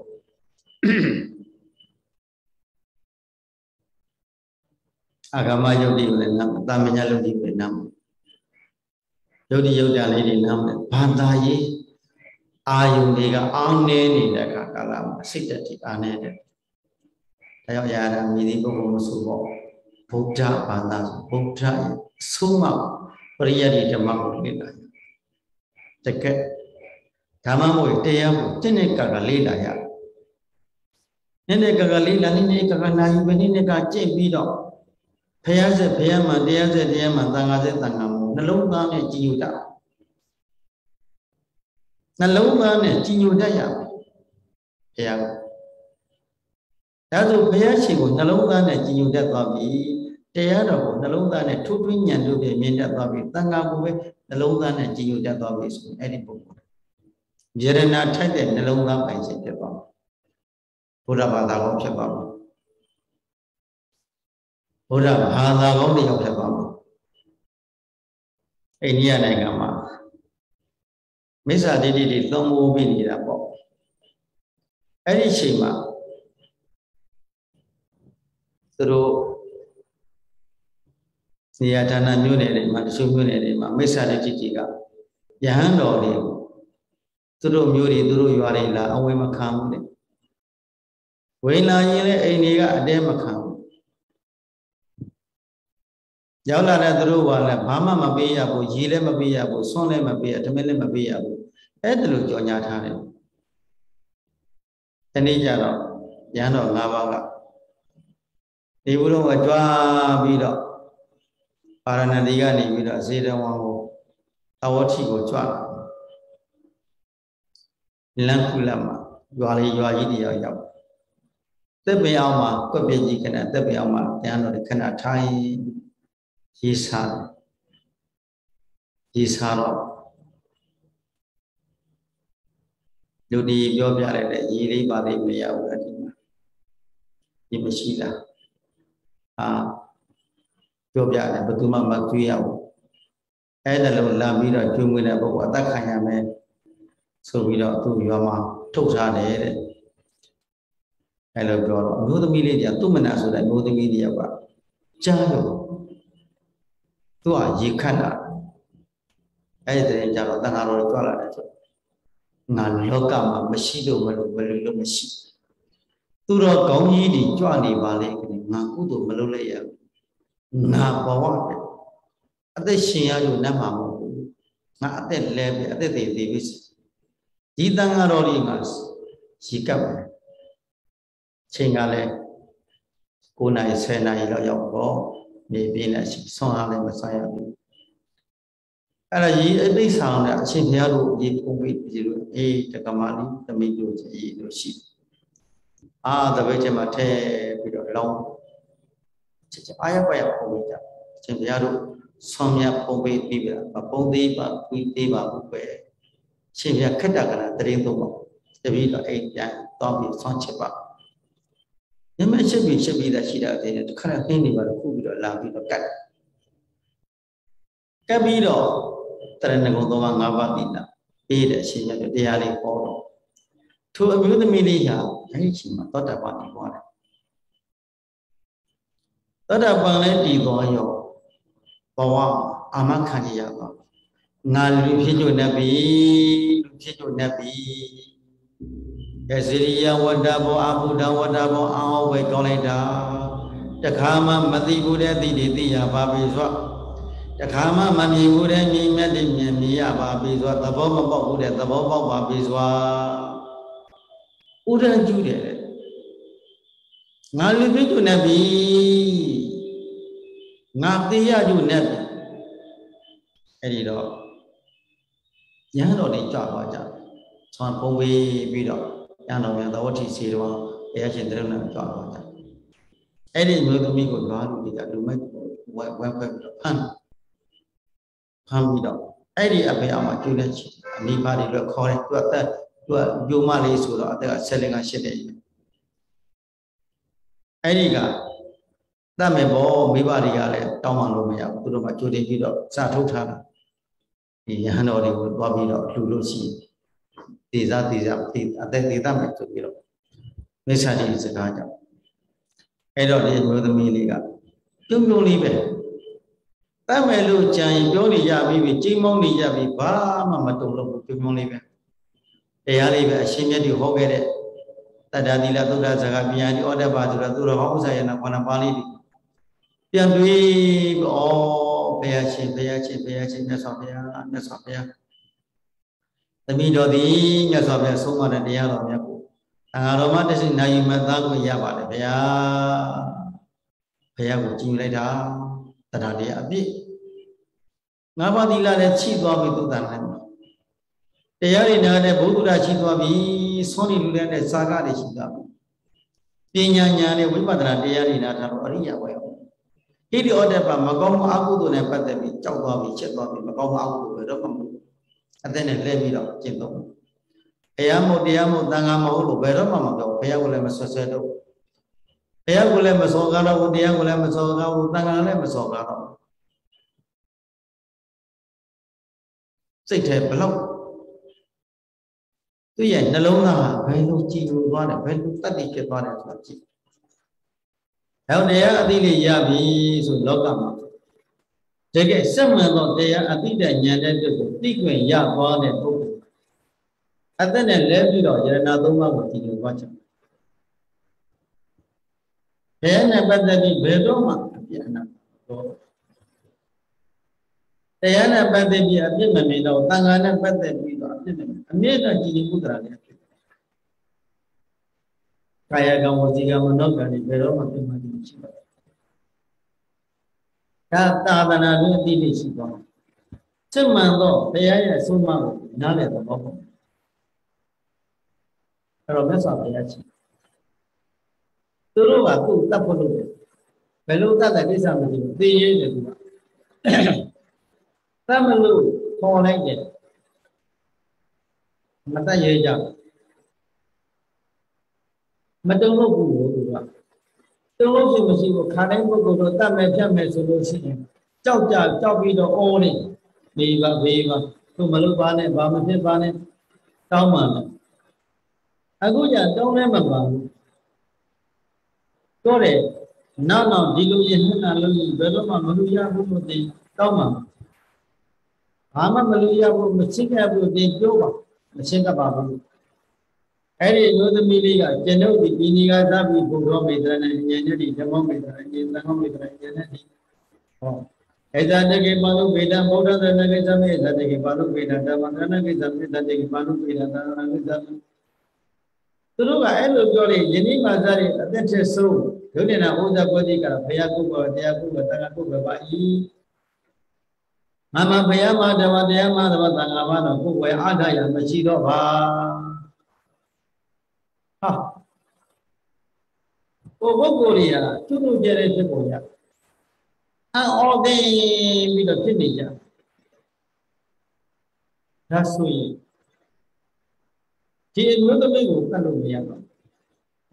အာဂမယုတ်တိကိုလည်းနာမတာမညာယုတ်တိကိုလည်းနာမယုတ်တိယုတ်တလေးတွေနာမဘာသာရေးအာယုန်တွေကအောင်းနေနေတဲ့အခါကာလမှာစိတ်တက်တိအာနေတဲ့ဒါကြောင့်ရာဓာမြည်ဒီပုဂ္ဂိုလ်မဆိုပေါ့ဗုဒ္ဓဘာသာဆိုဗုဒ္ဓရဲ့အဆုံးမပရိယတ်ဒီဓမ္မကိုလေ့လာတကယ် ဓမ္မမို့တရားကိုတင့်တဲ့ကကလေ့လာရနည်းနည်းကကလေးလာနည်းနည်းကကနာယူပဲနည်းနည်းကကြင့်ပြီးတော့ဖယားဆက်ဖယားမှတရားဆက်တရားမှသံဃာဆက်သံဃာမှုနှလုံးသားနဲ့ကြည်ညိုတတ်နှလုံးသားနဲ့ကြည်ညိုတတ်ရမယ်ဖယားကဒါဆိုဘုရားရှင်ကိုနှလုံးသားနဲ့ကြည်ညိုတတ်သွားပြီတရားတော်ကိုနှလုံးသားနဲ့ထိုးထွင်းညံတို့ပြမြင်တတ်သွားပြီတန်ခါကိုပဲနှလုံးသားနဲ့ကြည်ညိုတတ်သွားပြီဆိုရင်အဲ့ဒီပုဂ္ဂိုလ် ယရဏထိုက်တဲ့နှလုံးသားပိုင်ရှင်ဖြစ်သွားမှာဘုရားဘာသာကောင်းဖြစ်ပါမှာဘုရားဘာသာကောင်းတယောက်ဖြစ်ပါမှာအိန္ဒိယနိုင်ငံမှာမိစ္ဆာဒိဋ္ဌိတွေသုံးမိုးပြီးနေတာပေါ့အဲ့ဒီချိန်မှာသူတို့နေရာဌာနမြို့နယ်တွေမှာတချို့မြို့နယ်တွေမှာမိစ္ဆာဒိဋ္ဌိတွေကယဟန်တော်တွေ သူတို့မျိုးတွေသူတို့ရွာတွေလာအဝယ်မခံဘူးတဲ့ဝင်လာရင်လည်းအိမ်တွေကအတဲမခံဘူးရောက်လာတဲ့သူတို့ကလည်းဘာမှမပေးရဘူးရေလည်းမပေးရဘူးဆွန်းလည်းမပေးရဓမင်းလည်းမပေးရဘူးအဲ့ဒါလိုကြော်ညာထားတယ်ဒီနေ့ကျတော့ရန်တော်၅ပါးကဒီဘုလုံးကကြွားပြီးတော့ပါရဏတိကနေပြီးတော့ဇေတဝန်ကိုအဝတိကိုကြွား လန်ခုလမှာရွာလေးရွာကြီးတယောက်ရောက်သက်ပင်အောင်မှာကွက်ပြကြီးခဏသက်ပင်အောင်မှာတရားတော်ခဏထိုင်ရေးစားတယ်ရေးစားတော့လူဒီပြောပြလိုက်တဲ့ရေးလေးပါသေးမရဘူးအဒီမှာဒီမရှိလားအာပြောပြတယ်ဘယ်သူမှမကြွေးရဘူးအဲ့ဒါလို့လာပြီးတော့ကျွေးမွေးတဲ့ပုဂ္ဂိုလ်အသက်ခံရမယ် ဆိုပြီးတော့သူ့ရွာမှာထုတ်ထားတယ်တဲ့အဲ့လိုပြောတော့အမျိုးသမီးလေးကသူ့မနာဆိုတဲ့အမျိုးသမီးတယောက်ကကြားလို့သူကရေခတ်တာအဲ့ဒီတရင်ကြတော့တဏှာတော်ကြွလာတယ်ဆိုငါလောကမှာမရှိလို့မလို့မလို့လို့မရှိသူတော့ကောင်းကြီးတွေကြွနေပါလေခင်ငါကုသိုလ်မလုပ်လိုက်ရဘူးငါဘဝပဲအသက်ရှင်ရလို့နတ်မှာမဟုတ်ဘူးငါအသက်လဲပဲအသက်သေးသေးပြီ ဒီတန်ဃာတော်လေးကရေကပ်ပဲချိန်ကလည်း9နာရီ10နာရီလောက်ရောက်တော့နေပြင်းနဲ့ဆွမ်းအားလည်းမဆိုင်ရဘူးအဲ့ဒါရေအသိဆောင်တဲ့အရှင်ဘုရားတို့ရေပုံပြီးဒီလိုအေးတက္ကမလေးသမိတို့ရေတို့ရှိအာတပည့်ချင်းမှာထဲပြီးတော့လောင်းချက်ချက်အာရပါရပုံပြီးကြအရှင်ဘုရားတို့ဆွမ်းမြပုံပြီးပြီးပြတာပုံသေးပါပြီးသေးပါဘူးပဲ ရှင်ဘုရားခက်တာကနာတရင်သုံးပါတပည့်တော့အိမ်ပြန်တော့ပြီးဆွမ်းချက်ပါညမရှစ်ပြီးရှစ်ပြီးသားရှိတာတဲ့တခါခင်းနေပါတော့ခုပြီးတော့လာပြီးတော့ကတ်ကတ်ပြီးတော့တရဏဂုံသုံးပါး၅ပါးပြီးတာပေးတဲ့အရှင်မြတ်တရားလေးဟောတော့ထိုအမျိုးသမီးလေးဟာအဲ့ဒီအချိန်မှာသောတာပန်ကိုဟောတယ်သောတာပန်လည်းတည်သွားရောဘဝအာမခံရရပါ ငါလူဖြစ်ကြနေပြီလူဖြစ်ကြနေပြီကစီရိယဝတ္တဘောအဘုဒ္ဓဝတ္တဘောအာဟောဝေကောင်းလိုက်တာတခါမှမသိဘူးတဲ့သိတယ်သိရပါပြီဆိုတခါမှမမြင်ဘူးတဲ့မြင်မြတ်တဲ့မြင်မြင်ရပါပြီဆိုသဘောမပေါက်ဘူးတဲ့သဘောပေါက်ပါပြီဆိုဥဒ္ဒံကျူးတယ်ငါလူပြည့်ကျနေပြီငါသိရကျနေပြီအဲ့ဒီတော့ ညံတော်တွေကြွသွားကြဆွမ်းပုံပေးပြီးတော့ညံတော်များသဝတိစီတော်ဘုရားရှင်တရုဏကြွသွားကြအဲ့ဒီမျိုးသမီးကိုဘာလူတွေကလူမိုက်ဝဲဝဲဖွဲ့ပြီးတော့ဖမ်းဖမ်းပြီးတော့အဲ့ဒီအဖေအမကျိုးလက်ချီအမိဘတွေတော့ခေါ်တယ်သူအသက်သူကယုံမလေးဆိုတော့အသက်ကဆက်လင်ကရှစ်တယ်အဲ့ဒီကတတ်မယ်ဗောမိဘတွေကလည်းတောင်းမှလို့မရဘူးသူတို့ကကြိုတင်ပြီးတော့စထုတ်ထားတာ ဒီရဟန်းတော်တွေကိုသွားပြီးတော့လှူလို့ရှိတေဇာတေဇာအသက်သေးတတ်မယ်ဆိုပြီးတော့မိစ္ဆာတိစကားကြောင့်အဲ့တော့ဒီမျိုးသမီးလေးကပြုံပြုံလေးပဲတတ်မယ်လို့ကြံရင်ပြောနေရပြီပြီကြီးမောင်းနေရပြီဘာမှမတုံလို့ပြုံပြုံလေးပဲတရားလေးပဲအရှင်မြတ်တွေဟောခဲ့တဲ့တတတ္တသီလသုဒ္ဓဇဂပညာတိဩတ္တပါဆိုတာသူတော်ဟောဥစ္စာယနာခန္ဓာပါဠိတွေပြန်တွေးပြီးဩဘု ရားရှင်ဘုရားရှင်ဘုရားရှင်မြတ်စွာဘုရားမြတ်စွာဘုရားသမီးတော်သည်မြတ်စွာဘုရားဆုံးမတဲ့တရားတော်မြတ်ကိုအငါတော်မတရှိနိုင်မှသားကိုရပါတယ်ဗျာဘုရားကိုကြည်လိုက်တာတရားတရားအပြည့်ငါးပါးသီလနဲ့ချိသွားပြီသုတ္တန်နဲ့တရားတွေနာနဲ့ဘုဒ္ဓရာချိသွားပြီသွန်နေလူတဲ့စာကတွေရှိသွားပြီပညာညာနဲ့ဝိပဿနာတရားတွေနာထားတော့အရိယာဝယ် ဟိတိဩတ္တပမကောင်းမှုအကုသိုလ်နဲ့ပတ်သက်ပြီးကြောက်သွားပြီချက်သွားပြီမကောင်းမှုအကုသိုလ်ပဲတော့မဟုတ်အသက်နဲ့လဲပြီးတော့ကျင့်တော့ဘုရားမို့တရားမို့တန်ခါမဟုတ်လို့ဘယ်တော့မှမပြောဘုရားကိုလည်းမဆွဆွဲတော့ဘုရားကိုလည်းမစောကားတော့ဘူးတရားကိုလည်းမစောကားဘူးတန်ခါလည်းမစောကားတော့စိတ်ထဲဘလောက်သူ့ရဲ့နှလုံးသားဟာဘယ်လိုကြည်ညိုသွားတယ်ဘယ်လိုတတ်တည်ဖြစ်သွားတယ်ဆိုတာကြည့်။ နောက်တရားအသိလေးရပြီဆိုလောကမှာတကယ်စက်မှန်သောတရားအသိတဲ့ဉာဏ်တဲ့တုကိုသိခွင့်ရသွားတဲ့ပုဂ္ဂိုလ်အသက်နဲ့လဲပြီးတော့ယရဏသုံးပါးကိုကြည်ညိုသွားချင်တယ်။တရားနဲ့ပတ်သက်ပြီးဘယ်တော့မှအပြည့်အနာတော့တရားနဲ့ပတ်သက်ပြီးအပြစ်မမြင်တော့တန်ခါနဲ့ပတ်သက်ပြီးတော့အပြစ်မမြင်အမြင့်တော့ကြည်ညိုဥဒရာနဲ့ဖြစ်ကာယကံဝစီကံမနောကံတွေဘယ်တော့မှပြတ်မှန်းမ ရှိပါဘူးဒါသာသနာ့ရဲ့အတိအရှိသွားစစ်မှန်တော့တရားရဲ့အဆုံးအမကိုနားလည်တော့ပေါ့အဲ့တော့မြတ်စွာဘုရားရှိသူတို့ကသူ့တတ်ဖို့လုပ်တယ်ဘယ်လိုတတ်တဲ့ကိစ္စမသိဘူးသိရင်းတယ်သူကတတ်မလို့ခေါ်လိုက်တယ်မတတ်ရဲကြမတုံ့လို့ဘူးလို့သူက တုံ့လို့ရှိမရှိဘူးခါတိုင်းပုဂ္ဂိုလ်တော့တတ်မယ်ဖြတ်မယ်ဆိုလို့ရှိရင်ကြောက်ကြကြောက်ပြီးတော့အော်နေနေပါဘေးပါသူမလုပ်ပါနဲ့ဘာမဖြစ်ပါနဲ့တောင်းပါနဲ့အခုညတောင်းလည်းမပါဘူးတော့တယ်နောက်နောက်ဒီလိုရင်နှစ်နာလို့ဘယ်တော့မှမလို့ရဘူးလို့သိတောင်းပါဘာမှမလို့ရဘူးမချစ်ခဲ့ဘူးတင်ပြောပါမရှင်းတတ်ပါဘူး အဲ့ဒီမျိုးသမီးလေးကကျွန်ုပ်ဒီဒီနီကသဗ္ဗိဘုရောမေတ္တရနဲ့ဉာဏ်နဲ့ဒီဓမ္မမေတ္တရဉာဏ်သံဃောမေတ္တရဉာဏ်နဲ့ဒီဟောဧဇာတကေပါဠုဗေဒံဗုဒ္ဓသနကေသမေသတကေပါဠုဗေဒံဓမ္မသနကေသမေသတကေပါဠုဗေဒံသနကေသမေသူတို့ကအဲ့လိုပြောလို့ယနေ့မှစားတဲ့အသက်ထက်ဆုံးဒုတိယနာဥဒ္ဒပွတိကဘုရားကုက္ကတရားကုက္ကတက္ကကုက္ကပါ၏မမဘုရားမဓမ္မတရားမဓမ္မသံဃာမတော့ကိုယ်ဝယ်အားထားရမရှိတော့ပါဟာ ကိုပုဂ္ဂိုလ်တွေကကျွတ်ကျွတ်ကြတဲ့ဖြစ်ပုံရအော်သိပြီးတော့ဖြစ်နေကြဒါဆိုရင်ဒီအမျိုးသမီးကိုတတ်လို့မရတော့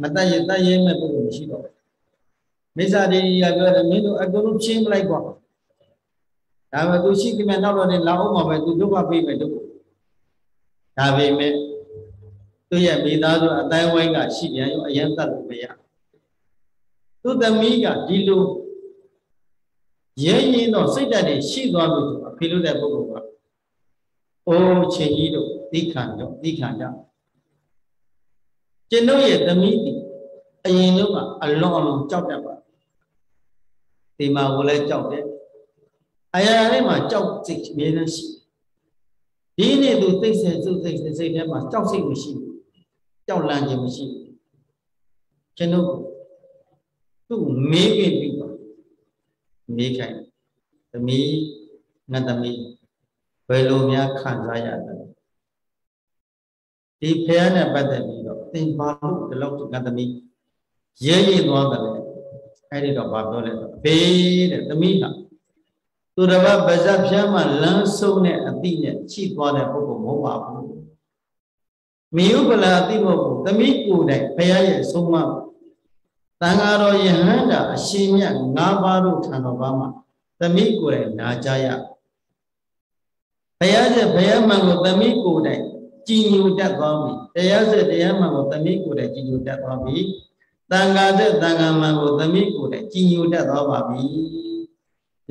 မတတ်ရတတ်ရဲမဲ့ပုဂ္ဂိုလ်မရှိတော့မိစ္ဆာတိကပြောတယ်မင်းတို့အကုန်လုံးချင်းမလိုက်ပါဒါပေမဲ့သူရှိကိမဲ့နောက်တော့နေလာအောင်မှာပဲသူဒုက္ခပေးမယ်ဒုက္ခဒါပေမဲ့သူ့ရဲ့မိသားစုအတိုင်းဝိုင်းကရှိပြန်ရောအရင်တတ်လို့မရ သူ့သမီးကဒီလိုရဲရင်တော့စိတ်ဓာတ်တွေရှိသွားလို့သူအဖေလို့တဲ့ပုဂ္ဂိုလ်ကအိုးချင်းကြီးတို့သိခံတော့သိခံကြကျွန်ုပ်ရဲ့သမီးဒီအရင်ကအလွန်အလွန်ကြောက်တတ်ပါဒီမှာကိုလည်းကြောက်တယ်အရာရာလေးမှာကြောက်စိတ်အမြဲတမ်းရှိဒီနေ့သူသိစေသူသိစေစိတ်ထဲမှာကြောက်စိတ်မရှိဘူးကြောက်လန့်ခြင်းမရှိဘူးကျွန်ုပ် သူ့မေးပြီးပြီးပါမေးခိုင်းသမီးငါသမီးဘယ်လိုများခံစားရလဲဒီဖះနဲ့ပတ်သက်ပြီးတော့သင်ပါလို့ဒီလောက်ငါသမီးရဲရဲသွားတယ်အဲ့ဒီတော့ဘာပြောလဲဆိုဘေးတဲ့သမီးဟာသူတစ်ပတ်ပါဇက်ဖြန်းမှလမ်းဆုံးတဲ့အတိနဲ့ချိသွားတဲ့ပုဂ္ဂိုလ်မဟုတ်ပါဘူးမိယုပလာအတိမဟုတ်ဘူးသမီးကိုယ်တိုင်ဘုရားရဲ့ဆုံးမ တန်ဃာတော်ယဟန္တာအရှင်မြတ်ငါးပါးတို့ခံတော်ပါမှာသမိကိုယ်တိုင်နာကြရဘုရားရဲ့ဘုရားမှန်ကိုသမိကိုယ်တိုင်ကြည်ညိုတတ်သွားပြီတရားစက်တရားမှန်ကိုသမိကိုယ်တိုင်ကြည်ညိုတတ်သွားပြီတန်ဃာတဲ့တန်ဃာမှန်ကိုသမိကိုယ်တိုင်ကြည်ညိုတတ်သွားပါပြီ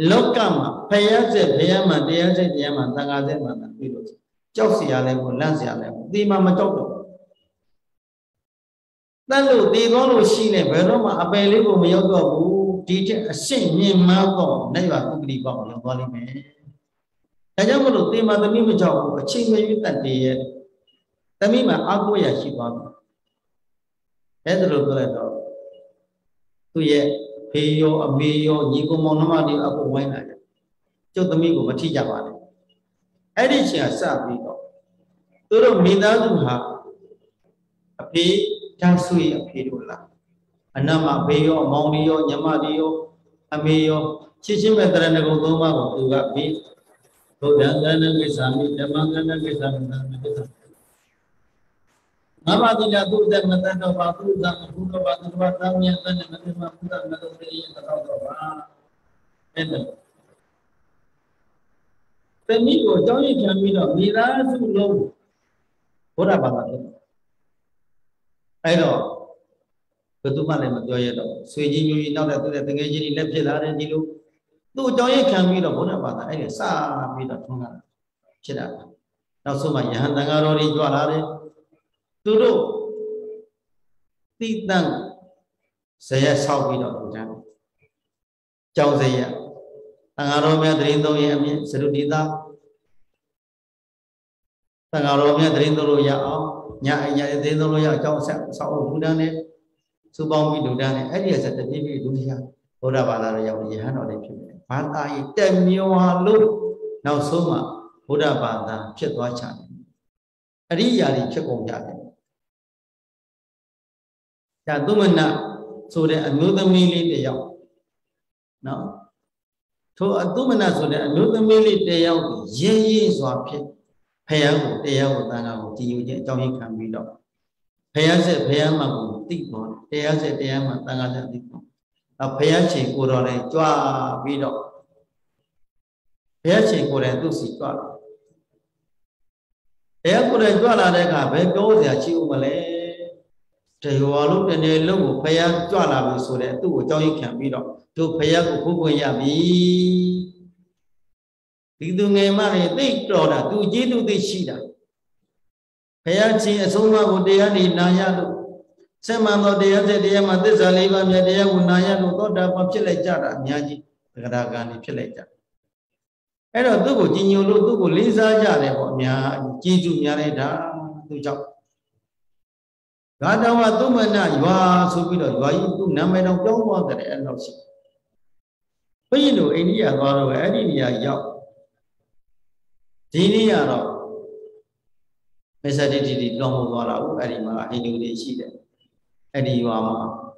လောကမှာဘုရားစက်ဘုရားမှန်တရားစက်တရားမှန်တန်ဃာစက်မှန်တာတွေ့လို့ကြောက်စရာလည်းကိုလန့်စရာလည်းကိုဒီမှာမကြောက်တော့ တတ်လို့တည်သွားလို့ရှိနေဘယ်တော့မှအပယ်လေးကိုမရောက်တော့ဘူးဒီတဲ့အရှင်းမြင်မှတော့နိုင်ရဥပတိပေါ့ရောက်သွားလိမ့်မယ်ဒါကြောင့်မလို့တေမာသမီးမကြောက်ဘူးအချိန်မရွေးတတ်တည်ရဲ့သမီးမှာအကိုရရှိသွားပြီအဲ့ဒါလို့ပြောလိုက်တော့သူ့ရဲ့ဖေးရောအမေရောညီကိုမောင်နှမတွေအကုန်ဝိုင်းလာတယ်ကျုပ်သမီးကိုမထိကြပါနဲ့အဲ့ဒီချိန်ကစပြီးတော့သူတို့မိသားစုဟာအဖေ တန်းဆွေအဖေတို့လားအနမဘေးရောမောင်ဒီရောညမဒီရောအမေရောချစ်ချင်းမဲ့တရဏဂုံသုံးပါးကိုသူကပြီးဘုရားကဏ္ဍကိစ္စမိဓမ္မကဏ္ဍကိစ္စမိသံကိစ္စငါဘာတိလာသူတဲ့မတန်တော့ပါသူကဘုရားဘာသူဘာသံမြတ်တဲ့မတိမဘုရားမတော်တဲ့ရင်တော့တော့ပါအဲ့ဒါတနည်းကိုကြောင်းရည်ခံပြီးတော့မိသားစုလုံးဘုရားဘာသာဖြစ် အဲ့တော့ဘယ်သူမှလည်းမပြောရတော့ဆွေကြီးမျိုးကြီးနောက်တဲ့သူတဲ့တငယ်ချင်းတွေလက်ဖြစ်လာတယ်ဒီလိုသူ့အကြောင်းရခံပြီးတော့ဘုရားဘာသာအဲ့ဒီစပြီးတော့ထွန်းလာဖြစ်တာနောက်ဆုံးမှယဟန်တန်ဃာတော်တွေကြွလာတယ်သူတို့တိတန့်ဇယက်ဆောက်ပြီးတော့သူတန်းကြောင်းဇယက်တန်ဃာတော်များတရင်သုံးရဲ့အမြင့်သရုတိတာတန်ဃာတော်များတရင်သုံးလို့ရအောင် ညအရာတရင်သုံးလို့ရအောင်ကြောင်းဆက်ဆောက်ဖို့ထူတန်းတယ်စုပေါင်းပြီးလူတန်းတယ်အဲ့ဒီအဆက်တပြည့်ပြည့်လူတရားဘုရားဘာသာတော်ရောက်ရဟန်းတော်တွေဖြစ်တယ်ဘာသာရေးတက်မြောဟာလို့နောက်ဆုံးမှဘုရားဘာသာဖြစ်သွားချတယ်အရိယာတွေဖြစ်ကုန်ကြတယ်ဒါသုမနဆိုတဲ့အမျိုးသမီးလေးတယောက်နော်ထိုအသုမနဆိုတဲ့အမျိုးသမီးလေးတယောက်ရဲရဲစွာဖြစ် ဖယားကိုတရားကိုတန်ခါကိုကြည်ယူခြင်းအကြောင်းရင်းခံပြီးတော့ဖယားဆက်ဖယားမှကိုသိပေါ်တရားဆက်တရားမှတန်ခါဆက်သိပေါ်အဖယားချိန်ကိုတော်လည်းကြွားပြီးတော့ဘုရားချိန်ကိုယ်တိုင်သူ့စီကြွလာဘုရားကိုယ်တိုင်ကြွလာတဲ့အခါဘယ်ပြောစရာရှိဦးမလဲတရောလုံးတနေ့လုံးကိုဘုရားကြွလာပြီဆိုတဲ့သူ့ကိုကြောင်းရိပ်ခံပြီးတော့တို့ဘုရားကိုဖုတ်ခွင့်ရပြီ ဒီသူငယ်မတွေသိတော်တာသူကြီးသူသိရှိတာဘုရားချင်းအဆုံးအမကိုတရားနေနာရလို့ဆက်မှန်သောတရားတဲ့တရားမှာသစ္စာလေးပါးမြတ်တရားကိုနာရလို့သောတာပန်ဖြစ်လိုက်ကြတာအများကြီးသက္ကရာကံနေဖြစ်လိုက်ကြအဲ့တော့သူ့ကိုကြည်ညိုလို့သူ့ကိုလေးစားကြတယ်ပေါ့အများကြီးကျူးများလိုက်တာသူကြောင့်ဂါတဝသုမနရွာဆိုပြီးတော့ရွာကြီးသူ့နာမည်တော့ပြောင်းသွားတယ်အဲ့လောက်ရှိဘုရင်တို့အိန္ဒိယသွားတော့အဲ့ဒီနေရာရောက် ဒီနေ့ကတော့မစ္စတိတိတိလွန်မှုသွားတာဟုတ်အဲ့ဒီမှာဟိန္ဒူတွေရှိတယ်အဲ့ဒီရွာမှာ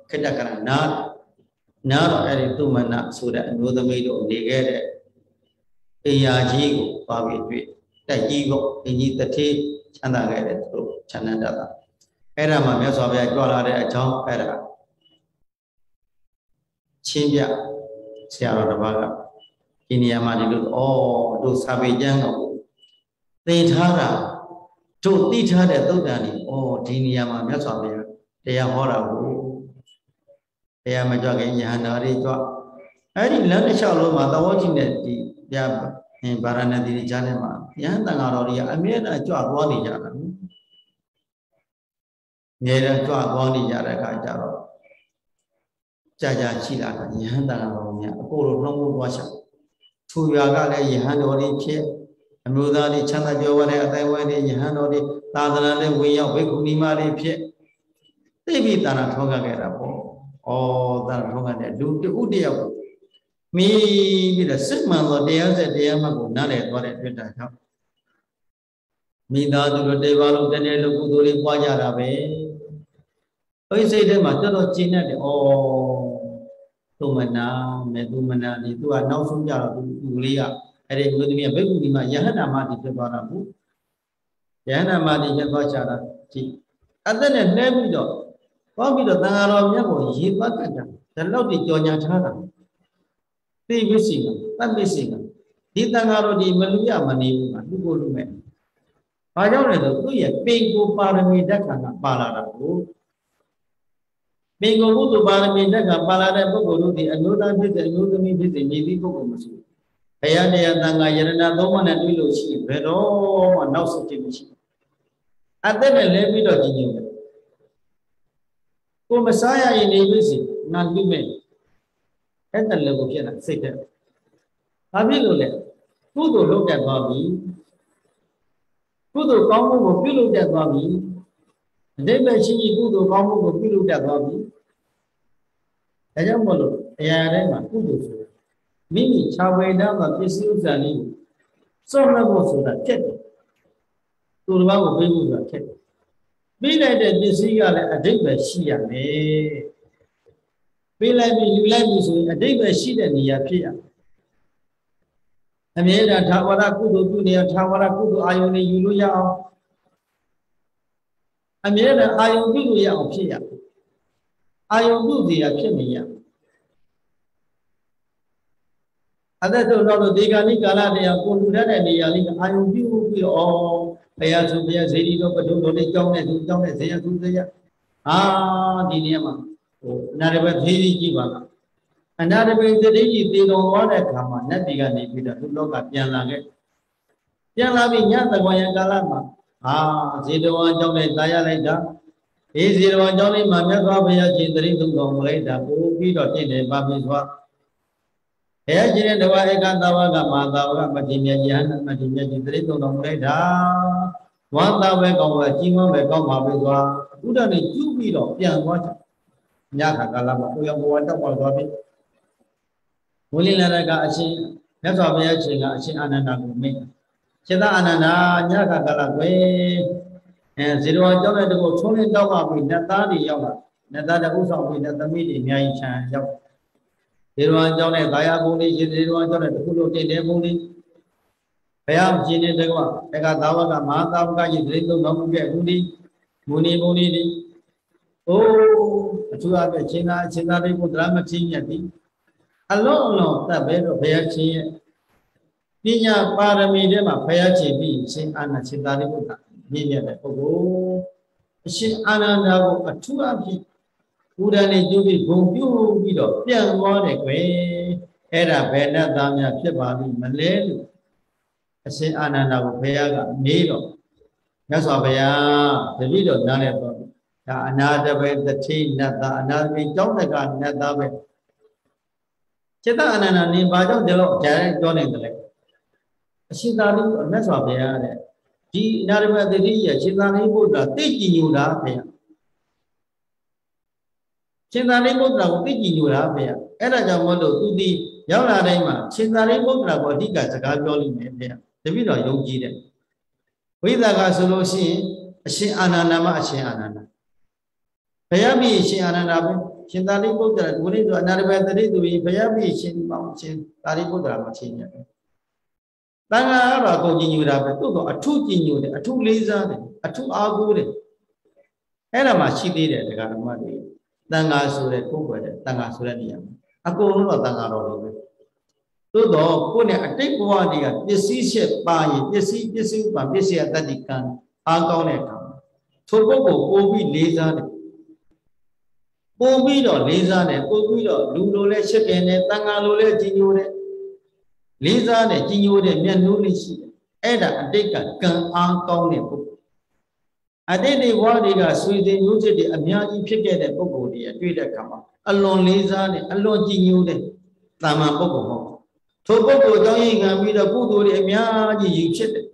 ခက်တကရနာနာတော့အဲ့ဒီသုမနဆိုတဲ့အမျိုးသမီးတို့နေခဲ့တဲ့အိယာကြီးကိုပါပြီးတွေ့တက်ကြီးကိုအင်ကြီးတထေးချမ်းသာခဲ့တဲ့သူတို့ချမ်းသာတာအဲ့ဒါမှမြတ်စွာဘုရားကြွလာတဲ့အကြောင်းအဲ့ဒါချင်းပြဆရာတော်တစ်ပါးကဒီနေရာမှာဒီလိုဩတို့စာပေကျမ်းကို သင်ထားတာတို့သိထားတဲ့သုတ်တန်นี่ဩဒီနေရာမှာမြတ်စွာဘုရားတရားဟောတာကိုတရားမကြွခင်ယဟန္တာတွေကြွအဲ့ဒီလမ်းတစ်လျှောက်လုံးမှာသဘောကြည့်တဲ့ဒီဗျာဗာရာဏသီကြားထဲမှာယဟန်တန်ဃာတော်တွေကအမြဲတမ်းကြွသွားနေကြတာအမြဲတမ်းကြွသွားနေကြတဲ့အခါကျတော့ကြာကြာရှိလာတာယဟန်တန်ဃာတော်များအကိုလိုနှုံးမိုးသွားချထူရွာကလည်းယဟန်တော်တွေဖြစ် အမျိုးသားတွေချမ်းသာကြွယ်ဝတဲ့အတိုင်းဝဲတွေယဟန်တော်တွေသာသနာနဲ့ဝင်ရောက်ဘိက္ခုနီမတွေဖြစ်သိပြီတာနာထောကခဲ့တာပေါ့ဩတာနာထောကတဲ့လူတဦးတယောက်မိပြီးတော့စစ်မှန်သောတရားဆက်တရားမှတ်ကိုနားလည်သွားတဲ့အတွက်ဒါကြောင့်မိသားစုတို့တေပါလုံးတနေ့လုံးကုသိုလ်လေးပွားကြတာပဲအဲ့ဒီစိတ်ထဲမှာတော်တော်ကျဉ်းတတ်တယ်ဩသုမနာမေသုမနာဒီသူကနောက်ဆုံးကြတော့သူသူလေးက အဲ့ဒီမျိုးသမီးကဘိက္ခုနီမှာယဟန္တာမတိဖြစ်သွားတာဘူးယဟန္တာမတိဖြစ်သွားချတာကြည့်အသက်နဲ့နှဲပြီးတော့သွားပြီးတော့တန်ဃာတော်မြတ်ကိုရေပတ်တတ်တာဒါလောက်ဒီကြော်ညာထားတာသိမစ္စည်းကတတ်မစ္စည်းကဒီတန်ဃာတော်ဒီမလူရမနေဘူးကလူကိုလူမဲ့ဘာကြောင့်လဲဆိုသူ့ရဲ့ပိန်ကိုပါရမီဓာတ်ခန္ဓာပါလာတာကိုပိန်ကိုဘုသူပါရမီဓာတ်ကပါလာတဲ့ပုဂ္ဂိုလ်တို့ဒီအနုသားဖြစ်တဲ့အနုသမီးဖြစ်တဲ့ညီသီးပုဂ္ဂိုလ်မရှိဘူး ဘုရားတရားတန်ခါယရဏသုံးပါးနဲ့တွေ့လို့ရှိဘယ်တော့မှနောက်ဆုတ်ခြင်းမရှိအသက်နဲ့လဲပြီးတော့ကြည်ညိုတယ်ကိုမစားရရင်နေပြီစီငါလူမဲ့အဲ့တလည်းကိုဖြစ်လာစိတ်တဲ့ဘာဖြစ်လို့လဲကုသိုလ်လုပ်တတ်သွားပြီကုသိုလ်ကောင်းမှုကိုပြုလုပ်တတ်သွားပြီအတိတ်ပဲရှိရှိကုသိုလ်ကောင်းမှုကိုပြုလုပ်တတ်သွားပြီဒါကြောင့်မို့လို့အရာတိုင်းမှာကုသိုလ်ဆို မိမိခြာဝေဒမှာပစ္စည်းဥစ္စာလေးကိုစောင့်လက်ဖို့ဆိုတာဖြစ်တယ်သူတစ်ပါးကိုပေးဖို့ဆိုတာဖြစ်တယ်ပေးလိုက်တဲ့ပစ္စည်းကလည်းအတိတ်ပဲရှိရမယ်ပေးလိုက်ပြီးယူလိုက်ပြီးဆိုရင်အတိတ်ပဲရှိတဲ့နေရာဖြစ်ရအမြဲတမ်းသာဝရကုသိုလ်ပြုနေရသာဝရကုသိုလ်အာယုန်နဲ့ယူလို့ရအောင်အမြဲတမ်းအာယုန်ပြုလို့ရအောင်ဖြစ်ရအာယုန်ပြုစီရဖြစ်နေရ အသက်ဆုံးတော့ဒီကနေ့ကာလတရားကိုလူရတဲ့နေရာလေးအာယုံပြုပြီးတော့ဘုရားဆိုဘုရားဇေဒီတော်ပဒုတော်လေးကြောင်းတဲ့သူကြောင်းတဲ့ဇေယသူဇေယအာဒီနေရာမှာဟိုအနာရဘသေးကြီးကြည့်ပါလားအနာရဘသေးကြီးတည်တော်သွားတဲ့အခါမှာနတ်ပြည်ကနေပြီးတော့သူလောကပြန်လာခဲ့ပြန်လာပြီးညသကွန်ရကာလမှာအာဇေတဝါကြောင်းနဲ့တာရလိုက်တာဒီဇေတဝါကြောင်းလေးမှာမြတ်စွာဘုရားရှင်တရိသုံးတော်မလိုက်တာပို့ပြီးတော့ပြည့်တယ်ပါပြီသွား ဘုရားရှင်ရဲ့တဝါဧကသဝကမာသဝကမတိမြတ်ယဟန်မတိမြတ်ကြီးတရိသုံးတော်မလိုက်တာဝါသပဲကောင်းပါကြီးမပဲကောင်းပါပဲသွားဘုရားနဲ့ကျူးပြီးတော့ပြန်သွားကြညခါကာလမှာကိုယ်ရောဘဝတောက်ပါသွားပြီဝိလိလရကအရှင်မြတ်စွာဘုရားရှင်ကအရှင်အာနန္ဒာကိုမိတ်စေတအာနန္ဒာညခါကာလပဲအဲဇေရဝကျောင်းတဲ့တကုတ်ချုံးလင်းတောက်ပါပြီနတ်သားတွေရောက်လာနတ်သားတဥဆောင်ပြီနတ်သမီးတွေအများကြီးချမ်းရောက် ဒေရဝံကျောင်းနဲ့ကာယဘုံလေးရှင်ဒေရဝံကျောင်းနဲ့တခုလိုတည်တယ်ဘုံလေးဘုရားရှင်တဲ့ကွာတက္ကသာဝကမဟာသာဝကကြီးဒိဋ္ဌုံတော်မူခဲ့အခုဒီမူနီဘုံလေးဒီအိုးအထူးအပဲရှင်သာရှင်သာလေးကိုဒရမချင်းမြတ်ဒီအလုံးအလုံးသတ်ပဲတော့ဘုရားရှင်ရဲ့ပညာပါရမီထဲမှာဘုရားရှင်ပြီးရှင်အာနာရှင်သာလေးကိုမြင့်မြတ်တဲ့ပုဂ္ဂိုလ်အရှင်အာနန္ဒာကိုအထူးအဖြစ် ဘုရားနဲ့ကျုပ်ပြီးဂုံပြုပြီးတော့ပြန်သွားတယ်ကွယ်အဲ့ဒါဘယ်နဲ့သားများဖြစ်ပါလိမ့်မလဲလို့အရှင်အာနန္ဒာကိုဘုရားကမေးတော့မြတ်စွာဘုရားတပည့်တော်နားလဲတော့ဒါအနာတဘေတတိနတ်သားအနာတဘေကြောင်းတကနတ်သားပဲจิตအနန္ဒာနေဘာကြောင့်ဒီလိုအကြမ်းပြောနေတယ်လဲအရှင်သာရိပုတ္တမြတ်စွာဘုရားတဲ့ဒီအနာတဘေတတိရဲ့ရှင်သာရိပုတ္တရာသိကြည်ညိုတာဘုရား ရှင်သာရိပုတ္တရာကိုသိကြည်ညိုတာဖေ။အဲ့ဒါကြောင့်မလို့သူဒီရောက်လာတိုင်းမှာရှင်သာရိပုတ္တရာကိုအဓိကစကားပြောလိမ့်မယ်ဖေ။တပည့်တော်ယုံကြည်တယ်။ဝိသကဆိုလို့ရှိရင်အရှင်အာနန္ဒမအရှင်အာနန္ဒဘုရားမိရှင်အာနန္ဒပဲရှင်သာရိပုတ္တရာဝိရိတောအနာရဘတရိသူဘုရားမိရှင်မောင်ရှင်သာရိပုတ္တရာမချင်းမြတ်ပဲ။တန်ခါကတော့ကိုကြည်ညိုတာပဲသို့တော့အထုကြည်ညိုတယ်အထုလေးစားတယ်အထုအားကိုးတယ်အဲ့ဒါမှရှိသေးတယ်ဒကာဓမ္မတွေ တန်ဃာဆိုတဲ့ကိုယ်ွယ်တဲ့တန်ဃာဆိုတဲ့နေရာမှာအကုန်လုံးတော့တန်ဃာတော်တွေပဲသို့တော့ကိုယ်နဲ့အတိတ်ဘဝတွေကပစ္စည်းချက်ပါရင်ပစ္စည်းပစ္စည်းပါပစ္စည်းအတ္တိကံအားကောင်းတဲ့အခါမှာထိုပုဂ္ဂိုလ်ပို့ပြီးလေးစားတယ်ပို့ပြီးတော့လေးစားတယ်ပို့ပြီးတော့လူလိုလဲရှစ်ခင်တယ်တန်ဃာလိုလဲကြီးညိုတယ်လေးစားတယ်ကြီးညိုတယ်မျက်နှိုးလေးရှိတယ်အဲ့ဒါအတိတ်ကကံအားကောင်းတဲ့ပုဂ္ဂိုလ် အတိတ်တွေဘဝတွေကဆွေစဉ်မျိုးစစ်တွေအများကြီးဖြစ်ခဲ့တဲ့ပုံကိုယ်တွေအတွေ့တဲ့အခါမှာအလွန်လေးစားတယ်အလွန်ကြည်ညိုတယ်တာမန်ပုံကိုယ်မဟုတ်ထိုပုံကိုယ်အကြောင်းရင်းခံပြီးတော့ကုသိုလ်တွေအများကြီးယူဖြစ်တယ်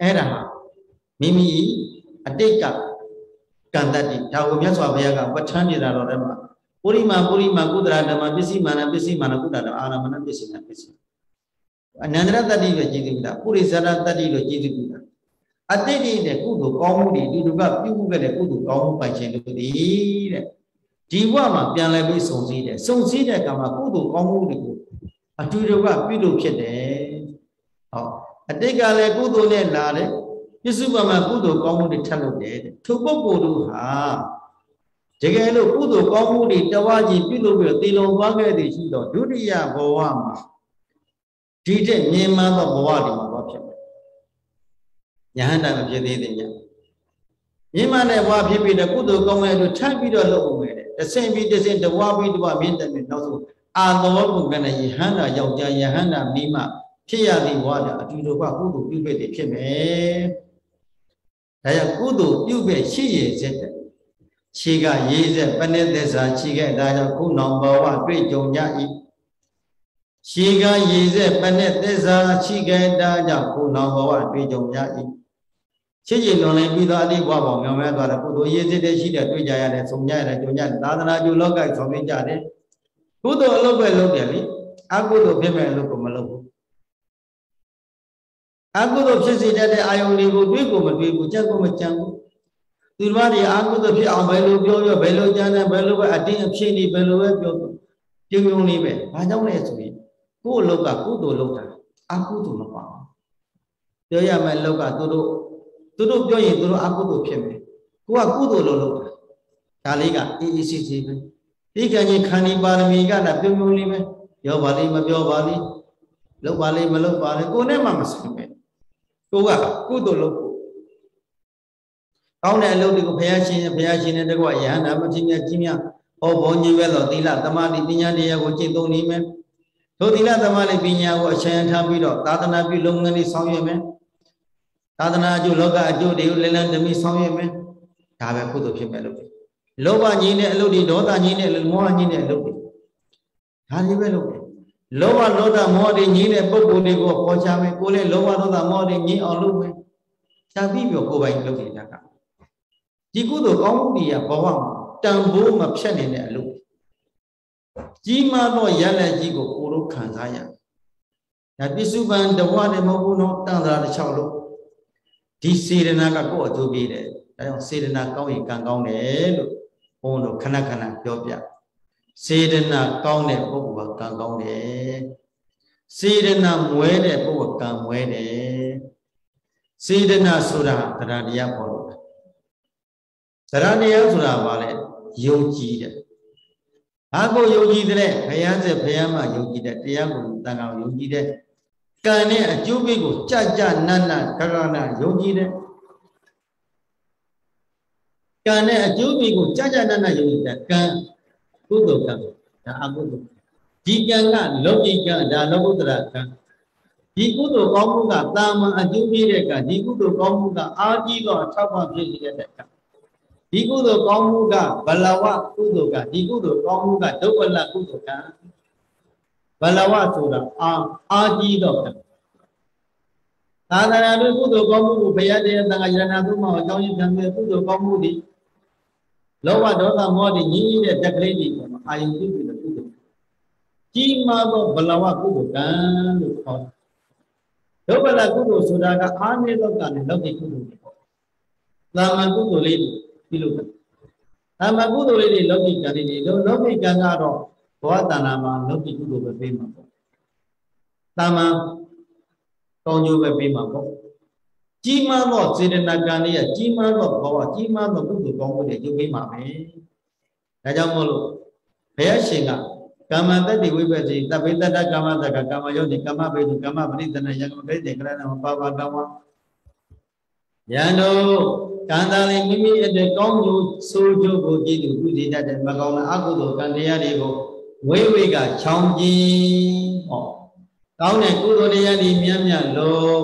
အဲ့ဒါဟာမိမိအတိတ်ကကံတတ်တယ်ဒါကိုမြတ်စွာဘုရားကပဋ္ဌာန်းနေတာတော့တယ်မှာပုရိမာပုရိမာကုသရဓမ္မပစ္စည်းမာနပစ္စည်းမာနကုသရအာရမဏပစ္စည်းနာပစ္စည်းအနန္တရတ္တိပဲကြည်သိပြီလားပုရိသရတ္တိလို့ကြည်သိပြီလား အတိတ်တဲ့ကုသိုလ်ကောင်းမှုတွေတူတူကပြုမှုခဲ့တဲ့ကုသိုလ်ကောင်းမှုပိုင်ရှင်တို့ဒီတဲ့ဒီဘဝမှာပြန်လဲပြီးစုံစည်းတယ်စုံစည်းတဲ့အခါမှာကုသိုလ်ကောင်းမှုတွေကိုအတူတူကပြုလို့ဖြစ်တယ်ဟောအတိတ်ကလည်းကုသိုလ်နဲ့လာတယ်ပစ္စုပန်မှာကုသိုလ်ကောင်းမှုတွေထပ်လုပ်တယ်တဲ့ထိုပုဂ္ဂိုလ်တို့ဟာတကယ်လို့ကုသိုလ်ကောင်းမှုတွေတဝါကြီးပြုလုပ်ပြီးတော့တည်လုံသွားခဲ့သည်ရှိတော့ဒုတိယဘဝမှာဒီတဲ့မြင်မှန်သောဘဝတွေမှာဖြစ် ယဟန္တာမဖြစ်သေးတဲ့ညမြင်မနဲ့ဘွားဖြစ်ပြီးတော့ကုသိုလ်ကောင်းတဲ့အတွက်ထပ်ပြီးတော့လုပ်အောင်မယ်တဲ့တဆင်ပြီးတဆင်တဝါပြီးတဝါမြင့်တယ်ပြီးနောက်ဆုံးအာသောကုကနဲ့ယဟန္တာယောက်ျားယဟန္တာမိမဖြစ်ရသည်ဘွားတဲ့အတူတူကကုသိုလ်ပြုခဲ့တယ်ဖြစ်မယ်ဒါကြောင့်ကုသိုလ်ပြုခဲ့ရှိရစေတဲ့ခြေကရေးဆက်ပဏိသစ္စာခြေခဲ့ဒါကြောင့်ခုနောင်ဘဝတွေ့ကြုံကြ၏ခြေကရေးဆက်ပဏိသစ္စာခြေခဲ့ဒါကြောင့်ခုနောင်ဘဝတွေ့ကြုံကြ၏ ချစ်ချင်လွန်လင်းပြီးတော့အတိဘဝပေါင်းမြောင်မဲသွားတယ်ကုသိုလ်ရေးစစ်တဲ့ရှိတဲ့တွေ့ကြရတယ်ဆုံကြရတယ်ကြုံကြတယ်သာသနာကျူလောကဆောင်ပြကြတယ်ကုသိုလ်အလုပ်ပဲလုပ်တယ်လေအကုသိုလ်ဖြစ်မဲ့အလုပ်ကိုမလုပ်ဘူးအကုသိုလ်ဖြစ်စေတတ်တဲ့အာယုန်တွေကိုတွေးကိုမတွေးဘူးကြက်ကိုမကြံဘူးသူတို့ဘာတွေအကုသိုလ်ဖြစ်အောင်ဘယ်လိုပြောပြောဘယ်လိုကြံတယ်ဘယ်လိုပဲအတင်းအဖြစ်နေဘယ်လိုပဲပြောပြုံပြုံနေပဲဘာကြောင့်လဲဆိုရင်ကိုယ့်အလုပ်ကကုသိုလ်လုပ်တာအကုသိုလ်မပါဘူးပြောရမယ့်အလုပ်ကသူတို့ သူတို့ပြောရင်သူတို့အကုသိုလ်ဖြစ်မယ်ကိုကကုသိုလ်လုပ်လုပ်တာဒါလေးကအေးအေးဆေးဆေးပဲဒီကံကြီးခန္ဒီပါရမီကလည်းပြုံပြုံလေးပဲပြောပါလိမ့်မပြောပါလိမ့်လုပ်ပါလိမ့်မလုပ်ပါလိမ့်ကိုယ်နဲ့မှမဆိုင်ပဲကိုကကုသိုလ်လုပ်ဖို့ကောင်းတဲ့အလုပ်တွေကိုဘုရားရှင်ဘုရားရှင်နဲ့တကွယဟန္တာမဖြစ်မြတ်ကြီးများဟောဘုံကြီးပဲတော့သီလသမာဓိပညာတရားကိုကျင့်သုံးနေမယ်ထိုသီလသမာဓိပညာကိုအရှင်းထားပြီးတော့သာသနာပြုလုပ်ငန်းတွေဆောင်ရွက်မယ် သာသနာအကျိုးလောကအကျိုးတွေကိုလည်လန်းတမိဆောင်ရွက်မယ်ဒါပဲကုသိုလ်ဖြစ်မယ်လို့လောဘကြီးတဲ့အလုပ်တွေဒေါသကြီးတဲ့အလုပ်မောဟကြီးတဲ့အလုပ်တွေဒါတွေပဲလုပ်တယ်လောဘဒေါသမောဟတွေကြီးတဲ့ပုံကိုယ်တွေကိုပေါ်ချမယ်ကိုယ်လည်းလောဘဒေါသမောဟတွေကြီးအောင်လုပ်မယ်ရှားပြီးပြောကိုယ်ပိုင်လုပ်နေတာကဒီကုသိုလ်ကောင်းမှုတွေကဘဝမှာတန်ဖိုးမဖြတ်နိုင်တဲ့အလုပ်ကြီးမားသောရလက်ကြီးကိုကိုယ်တို့ခံစားရတယ်ဒါပစ္စုပန်တဝနဲ့မဟုတ်ဘူးနော်တန်ត្រာတစ်ချောက်လို့ ဒီစေရနာကကိုယ့်အကျိုးပေးတယ်ဒါကြောင့်စေရနာကောင်းရင်ကံကောင်းတယ်လို့ဘုန်းတော်ခဏခဏပြောပြစေရနာကောင်းတဲ့ပုဂ္ဂိုလ်ကကံကောင်းတယ်စေရနာမွဲတဲ့ပုဂ္ဂိုလ်ကံမွဲတယ်စေရနာဆိုတာတရားတရားပေါ်လို့တရားတရားဆိုတာဘာလဲယုံကြည်တယ်ဘာကိုယုံကြည်တဲ့ဘုရားစေဘုရားမှာယုံကြည်တဲ့တရားကိုတန်ခါယုံကြည်တဲ့ ကံနဲ့အကျိုးပေးကိုကြကြနတ်နတ်ကကနာယုံကြည်တဲ့ကံနဲ့အကျိုးပေးကိုကြကြနတ်နတ်ယုံကြည်တဲ့ကံကုသိုလ်ကံဒါအကုသိုလ်ဒီကံကလောကီကံဒါလောကုတ္တရာကံဒီကုသိုလ်ကောင်းမှုကတာမန်အကျိုးပေးတဲ့ကံဒီကုသိုလ်ကောင်းမှုကအာကြီးသောအထောက်ပံ့ဖြစ်နေတဲ့ကံဒီကုသိုလ်ကောင်းမှုကဘလဝကုသိုလ်ကဒီကုသိုလ်ကောင်းမှုကဒုက္ခလကုသိုလ်ကံ ဘလဝဆိုတာအာအာကြီးတော့သာသနာ့တို့ကုသိုလ်ကောင်းမှုကိုဘုရားတရားသံဃာယရဏသုံးပါးအကြောင်းရင်းပြန်ပြီးကုသိုလ်ကောင်းမှုဒီလောဘဒေါသမောဟတွေညီညီတဲ့တက်ကလေးတွေပေါ်မှာအာယုပြုပြီးတော့ကုသိုလ်ကြီးမားသောဘလဝကုသိုလ်ကံလို့ခေါ်တယ်ဒုက္ခလကုသိုလ်ဆိုတာကအာနိသောကနဲ့လောကီကုသိုလ်တွေပေါ့သာမန်ကုသိုလ်လေးပြုလုပ်တယ်သာမန်ကုသိုလ်လေးတွေလောကီကံတွေလောကီကံကတော့ ဘဝတဏ္ဍာမှာလောကီကုသိုလ်ပဲပေးမှာပေါ့တာမန်ကောင်းကျိုးပဲပေးမှာပေါ့ကြီးမားသောစေတနာကံလေးကကြီးမားသောဘဝကြီးမားသောကုသိုလ်ကောင်းမှုတွေရုပ်ပေးမှာပဲဒါကြောင့်မို့လို့ဘုရားရှင်ကကာမတတ္တိဝိပ္ပတိတပိတ္တကာမတကကာမယောတိကာမဘေတုကာမပရိသနယံကမပိတေကရဏမပါပါကမယံတို့ကံတာလေးမိမိအတွက်ကောင်းကျိုးဆိုးကျိုးကိုကြည့်သူကုသိတတ်တဲ့မကောင်းတဲ့အကုသိုလ်ကံတရားတွေကို ဝိဝိကချောင်းခြင်းဟောကောင်းတဲ့ကုသိုလ်တရားတွေမြတ်မြတ်လို့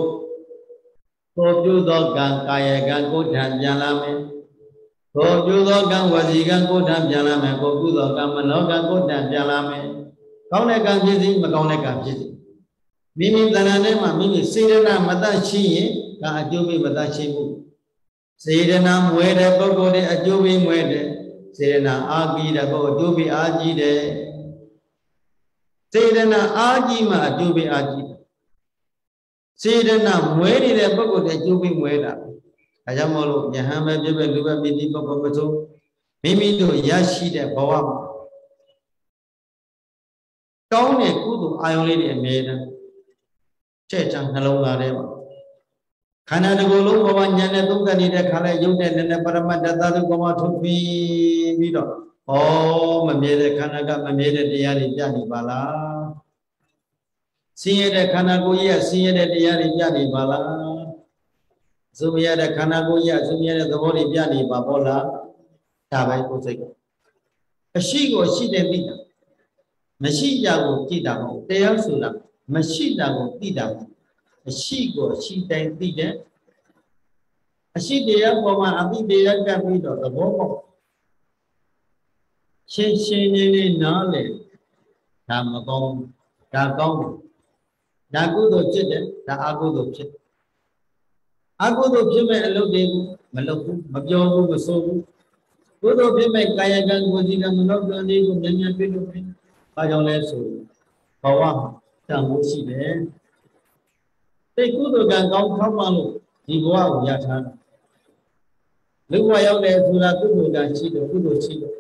ကိုပြုသောကံကာယကံကိုယ်ထံပြန်လာမယ်ကိုပြုသောကံဝစီကံကိုယ်ထံပြန်လာမယ်ကိုပြုသောကံမနောကံကိုယ်ထံပြန်လာမယ်ကောင်းတဲ့ကံဖြစ်စီမကောင်းတဲ့ကံဖြစ်စီမိမိတဏ္ဍာထဲမှာမိမိစေရနာမတတ်ရှိရင်ကအကျိုးပေးမတတ်ရှိဘူးစေရနာမွဲတဲ့ပုဂ္ဂိုလ်တွေအကျိုးပေးမွဲတဲ့စေရနာအာကြီးတဲ့ပုဂ္ဂိုလ်အကျိုးပေးအာကြီးတဲ့ စေတနာအားကြီးမှအကျိုးပေးအားကြီးစေတနာမွဲနေတဲ့ပုဂ္ဂိုလ်တဲ့အကျိုးပေးမွဲတာဒါကြောင့်မို့လို့ယဟန်ပဲပြပဲလူပဲမြည်တိပုဂ္ဂိုလ်မဆိုမိမိတို့ရရှိတဲ့ဘဝမှာကောင်းတဲ့ကုသိုလ်အာယုံလေးတွေအမြဲတမ်းချက်ချနှလုံးသားထဲမှာခန္ဓာတစ်ခုလုံးဘဝညာနဲ့သုံးသပ်နေတဲ့ခါလဲရုပ်တဲ့နည်းနည်းပရမတ္တသတုကမထုတ်ပြီးပြီးတော့ ဩမမြဲတဲ့ခန္ဓာကမမြဲတဲ့တရားတွေပြနေပါလားဆင်းရဲတဲ့ခန္ဓာကိုယ်ကြီးကဆင်းရဲတဲ့တရားတွေပြနေပါလားဇုမရတဲ့ခန္ဓာကိုယ်ကြီးကဇုမရတဲ့သဘောတွေပြနေပါဘောလားဒါပဲကိုယ်စိတ်အရှိကိုရှိတဲ့သိတာမရှိကြကိုကြည့်တာမဟုတ်တရားဆိုတာမရှိတာကိုသိတာမဟုတ်အရှိကိုရှိတိုင်းသိတဲ့အရှိတရားပေါ်မှာအသိတရားကပ်ပြီးတော့သဘောပေါက် ရှင်းရှင်းလေးလေးနားလေဒါမကောင်းဒါကောင်းဒါကုသိုလ်ဖြစ်တယ်ဒါအကုသိုလ်ဖြစ်အကုသိုလ်ဖြစ်မဲ့အလုပ်တွေမလုပ်ဘူးမပြောဘူးမဆိုဘူးကုသိုလ်ဖြစ်မဲ့ကာယကံကိုယ်စီကံမလုပ်တဲ့လေးကိုမြန်မြန်ပြလို့ပြဘာကြောင့်လဲဆိုဘဝတန်ဖို့ရှိတယ်တိတ်ကုသိုလ်ကံကောင်းထောက်မှလို့ဒီဘဝကိုရထားတာလူဘဝရောက်တယ်ဆိုတာကုသိုလ်ကံရှိတယ်ကုသိုလ်ရှိတယ်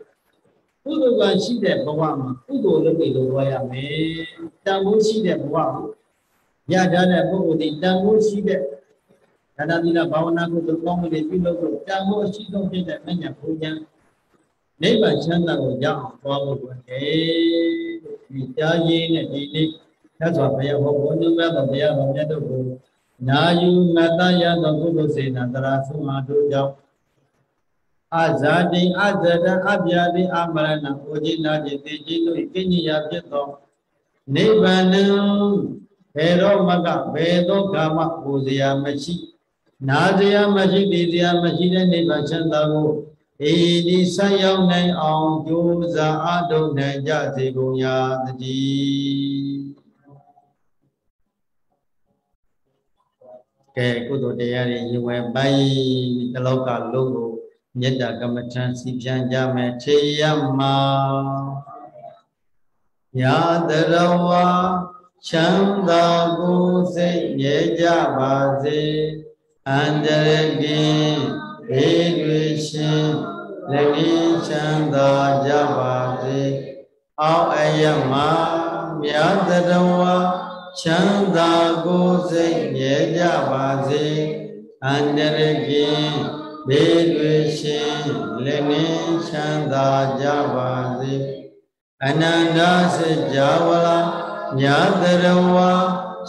ကုသိုလ်ကံရှိတဲ့ဘဝမှာကုသိုလ်လုပ်ပြီးလုပ်ရမယ်တန်ဖို့ရှိတဲ့ဘဝကိုရထားတဲ့ပုဂ္ဂိုလ်ဒီတန်ဖို့ရှိတဲ့ဒါနသီလဘာဝနာကိုသို့ကောင်းမှုတွေပြုလုပ်လို့တန်ဖို့အရှိဆုံးဖြစ်တဲ့မညာဘုရားနိဗ္ဗာန်ချမ်းသာကိုရအောင်သွားဖို့အတွက်ဒီကြားရင်းနဲ့ဒီနေ့သတ်စွာဘုရားဟောဘုန်းကြီးများတော်ဘုရားတော်မြတ်တို့ကိုနာယူမတရသောကုသိုလ်စေနာတရာဆုံးအားတို့ကြောင့် အဇာတိအဇဒအပြာတိအမရဏဩဇိနာတိတေကြီးတို့ကိညရာဖြစ်သောနိဗ္ဗာန်ဘယ်တော့မကဘယ်သောကာမပူဇရာမရှိ နာဇရာမရှိသိဇရာမရှိတဲ့နိဗ္ဗာန်ချမ်းသာကိုဤဒီဆက်ရောက်နိုင်အောင်ကြိုးစားအထောက်နိုင်ကြစေကုန်ရာတည်းကဲကုသိုလ်တရားတွေရင်ဝယ်ပိုင်းတလောကလုံးကို မေတ္တာကမ္မထံစီပြန်ကြမယ်ထေယမယာတရဝါချမ်းသာကိုယ်စိတ်မြဲကြပါစေအန္တရကိဘေးတွေရှင်လည်းကြီးချမ်းသာကြပါစေအောက်အယမမြတ်တရဝချမ်းသာကိုယ်စိတ်မြဲကြပါစေအန္တရကိ ဘေးတွေရှင်လည်းကြီးချမ်းသာကြပါစေအနန္တစကြဝဠာမြတ်တရဝ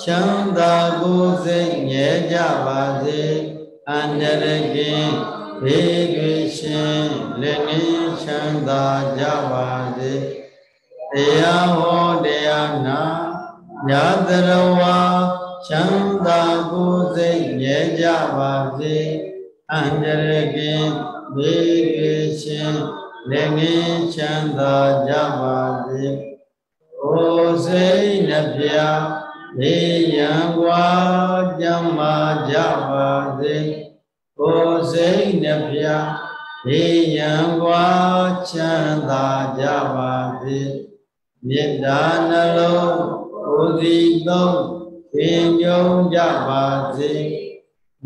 ချမ်းသာကိုယ်စိတ်ငြဲကြပါစေအန္တရကိဘေးတွေရှင်လည်းနည်းချမ်းသာကြပါစေတရားဟောတရားနာမြတ်တရဝချမ်းသာကိုယ်စိတ်ငြဲကြပါစေ အန္တရကိဘေးတွေရှင်လည်းနည်းချမ်းသာကြပါစေကိုယ်စိတ်နှပြနေရန်ကွာကြမ်းမာကြပါစေကိုယ်စိတ်နှပြနေရန်ကွာချမ်းသာကြပါစေမေတ္တာနှလုံးကိုယ်စီသုံးပင်ညုံကြပါစေ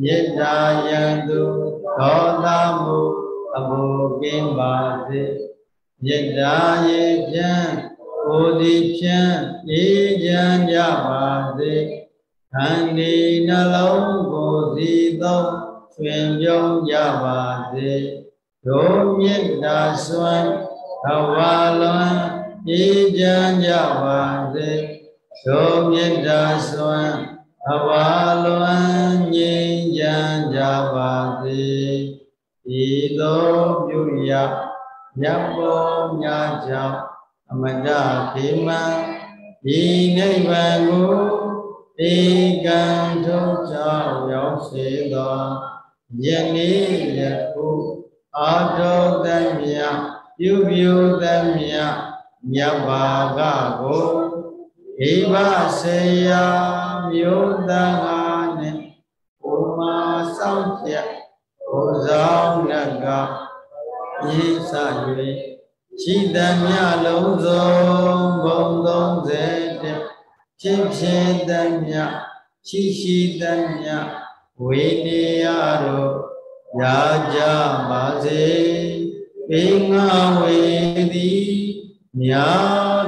မေတ္တာယံသူဒေါသမှုအဘိုးကင်းပါစေမေတ္တာရေပြန်ကိုယ်ဒီဖြန့်အေးချမ်းကြပါစေခန္ဒီနှလုံးကိုယ်စီသောဆွင်ပြုံးကြပါစေဒုမေတ္တာစွမ်းသဝလွန်အေးချမ်းကြပါစေဒုမေတ္တာစွမ်း သဝလွန်ငြိမ်းချမ်းကြပါစေဤသို့ပြုရမြတ်ပေါ်များကြောင့်အမတခေမံဒီနိဗ္ဗာန်ကိုဧကံထုတ်ကြောင်းရောက်စေသောယနေ့ယခုအာတောတမြပြုပြုတမြမြတ်ဘာကကိုဣဗစေယ မြို့သားငါနှင့်ဘုမာဆောင်ချက်ဘုဇောင်းနကဤစ၍ရှိသမျှလုံးစုံဘုံ30ဖြစ်ဖြစ်သမျှရှိရှိသမျှဝိနေယတို့ရာကြပါစေပိငါဝေသည်မြာ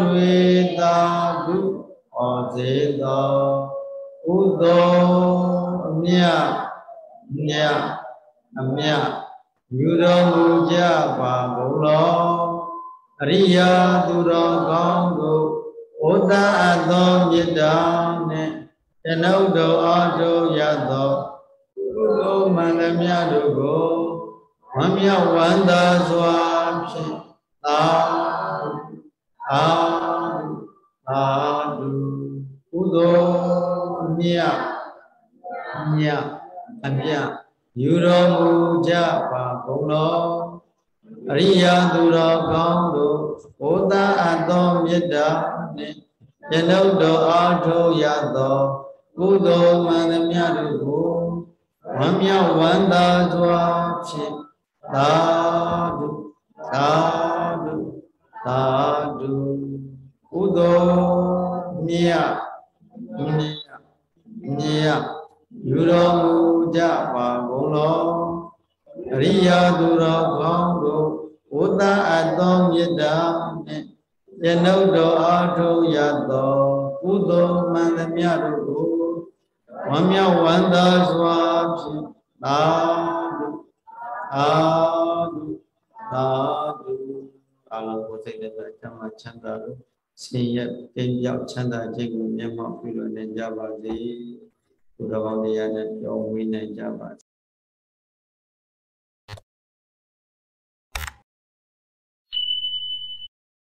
တွေသာဓုဩစေသော ဥသောအမြမြအမြယူတော်မူကြပါဘုလောအရိယာသူတော်ကောင်းတို့ဩသာအပ်သောမေတ္တာနှင့်တနုတော်အားထုတ်ရသောကုသိုလ်မှန်သမျှတို့ကိုဝမ်းမြောက်ဝမ်းသာစွာဖြင့်သာအာသာ မြတ်မြတ်အမြတ်ယူတော်မူကြပါဘုံတော်အရိယာသူတော်ကောင်းတို့ဘုဒ္ဓအပ်သောမေတ္တာနှင့်ယနုတ်တော်အားထုတ်ရသောကုသိုလ်မှန်သမျှတို့ကိုဝမ်းမြောက်ဝမ်းသာစွာဖြင့်သာဓုသာဓုသာဓုကုသိုလ်မြတ် မြတ်မြတ်ယူတော်မူကြပါကုန်လောအရိယာသူတော်ကောင်းတို့ဝတ္တအပ်သောမေတ္တာနှင့်ယနုတ်တော်အားထုတ်ရသောကုသိုလ်မှန်သမျှတို့ကိုဝမ်းမြောက်ဝမ်းသာစွာဖြင့်သာဓုသာဓုသာဓုအလုံးကိုစိတ်နဲ့ချမ်းသာချမ်းသာလို့ ဆင်းရဲတိမ်ပြောက်ချမ်းသာခြင်းကိုမျက်မှောက်ပြုလို့နေကြပါစေဘုရားကောင်းတရားနဲ့ကြောင်းဝေးနိုင်ကြပါစေ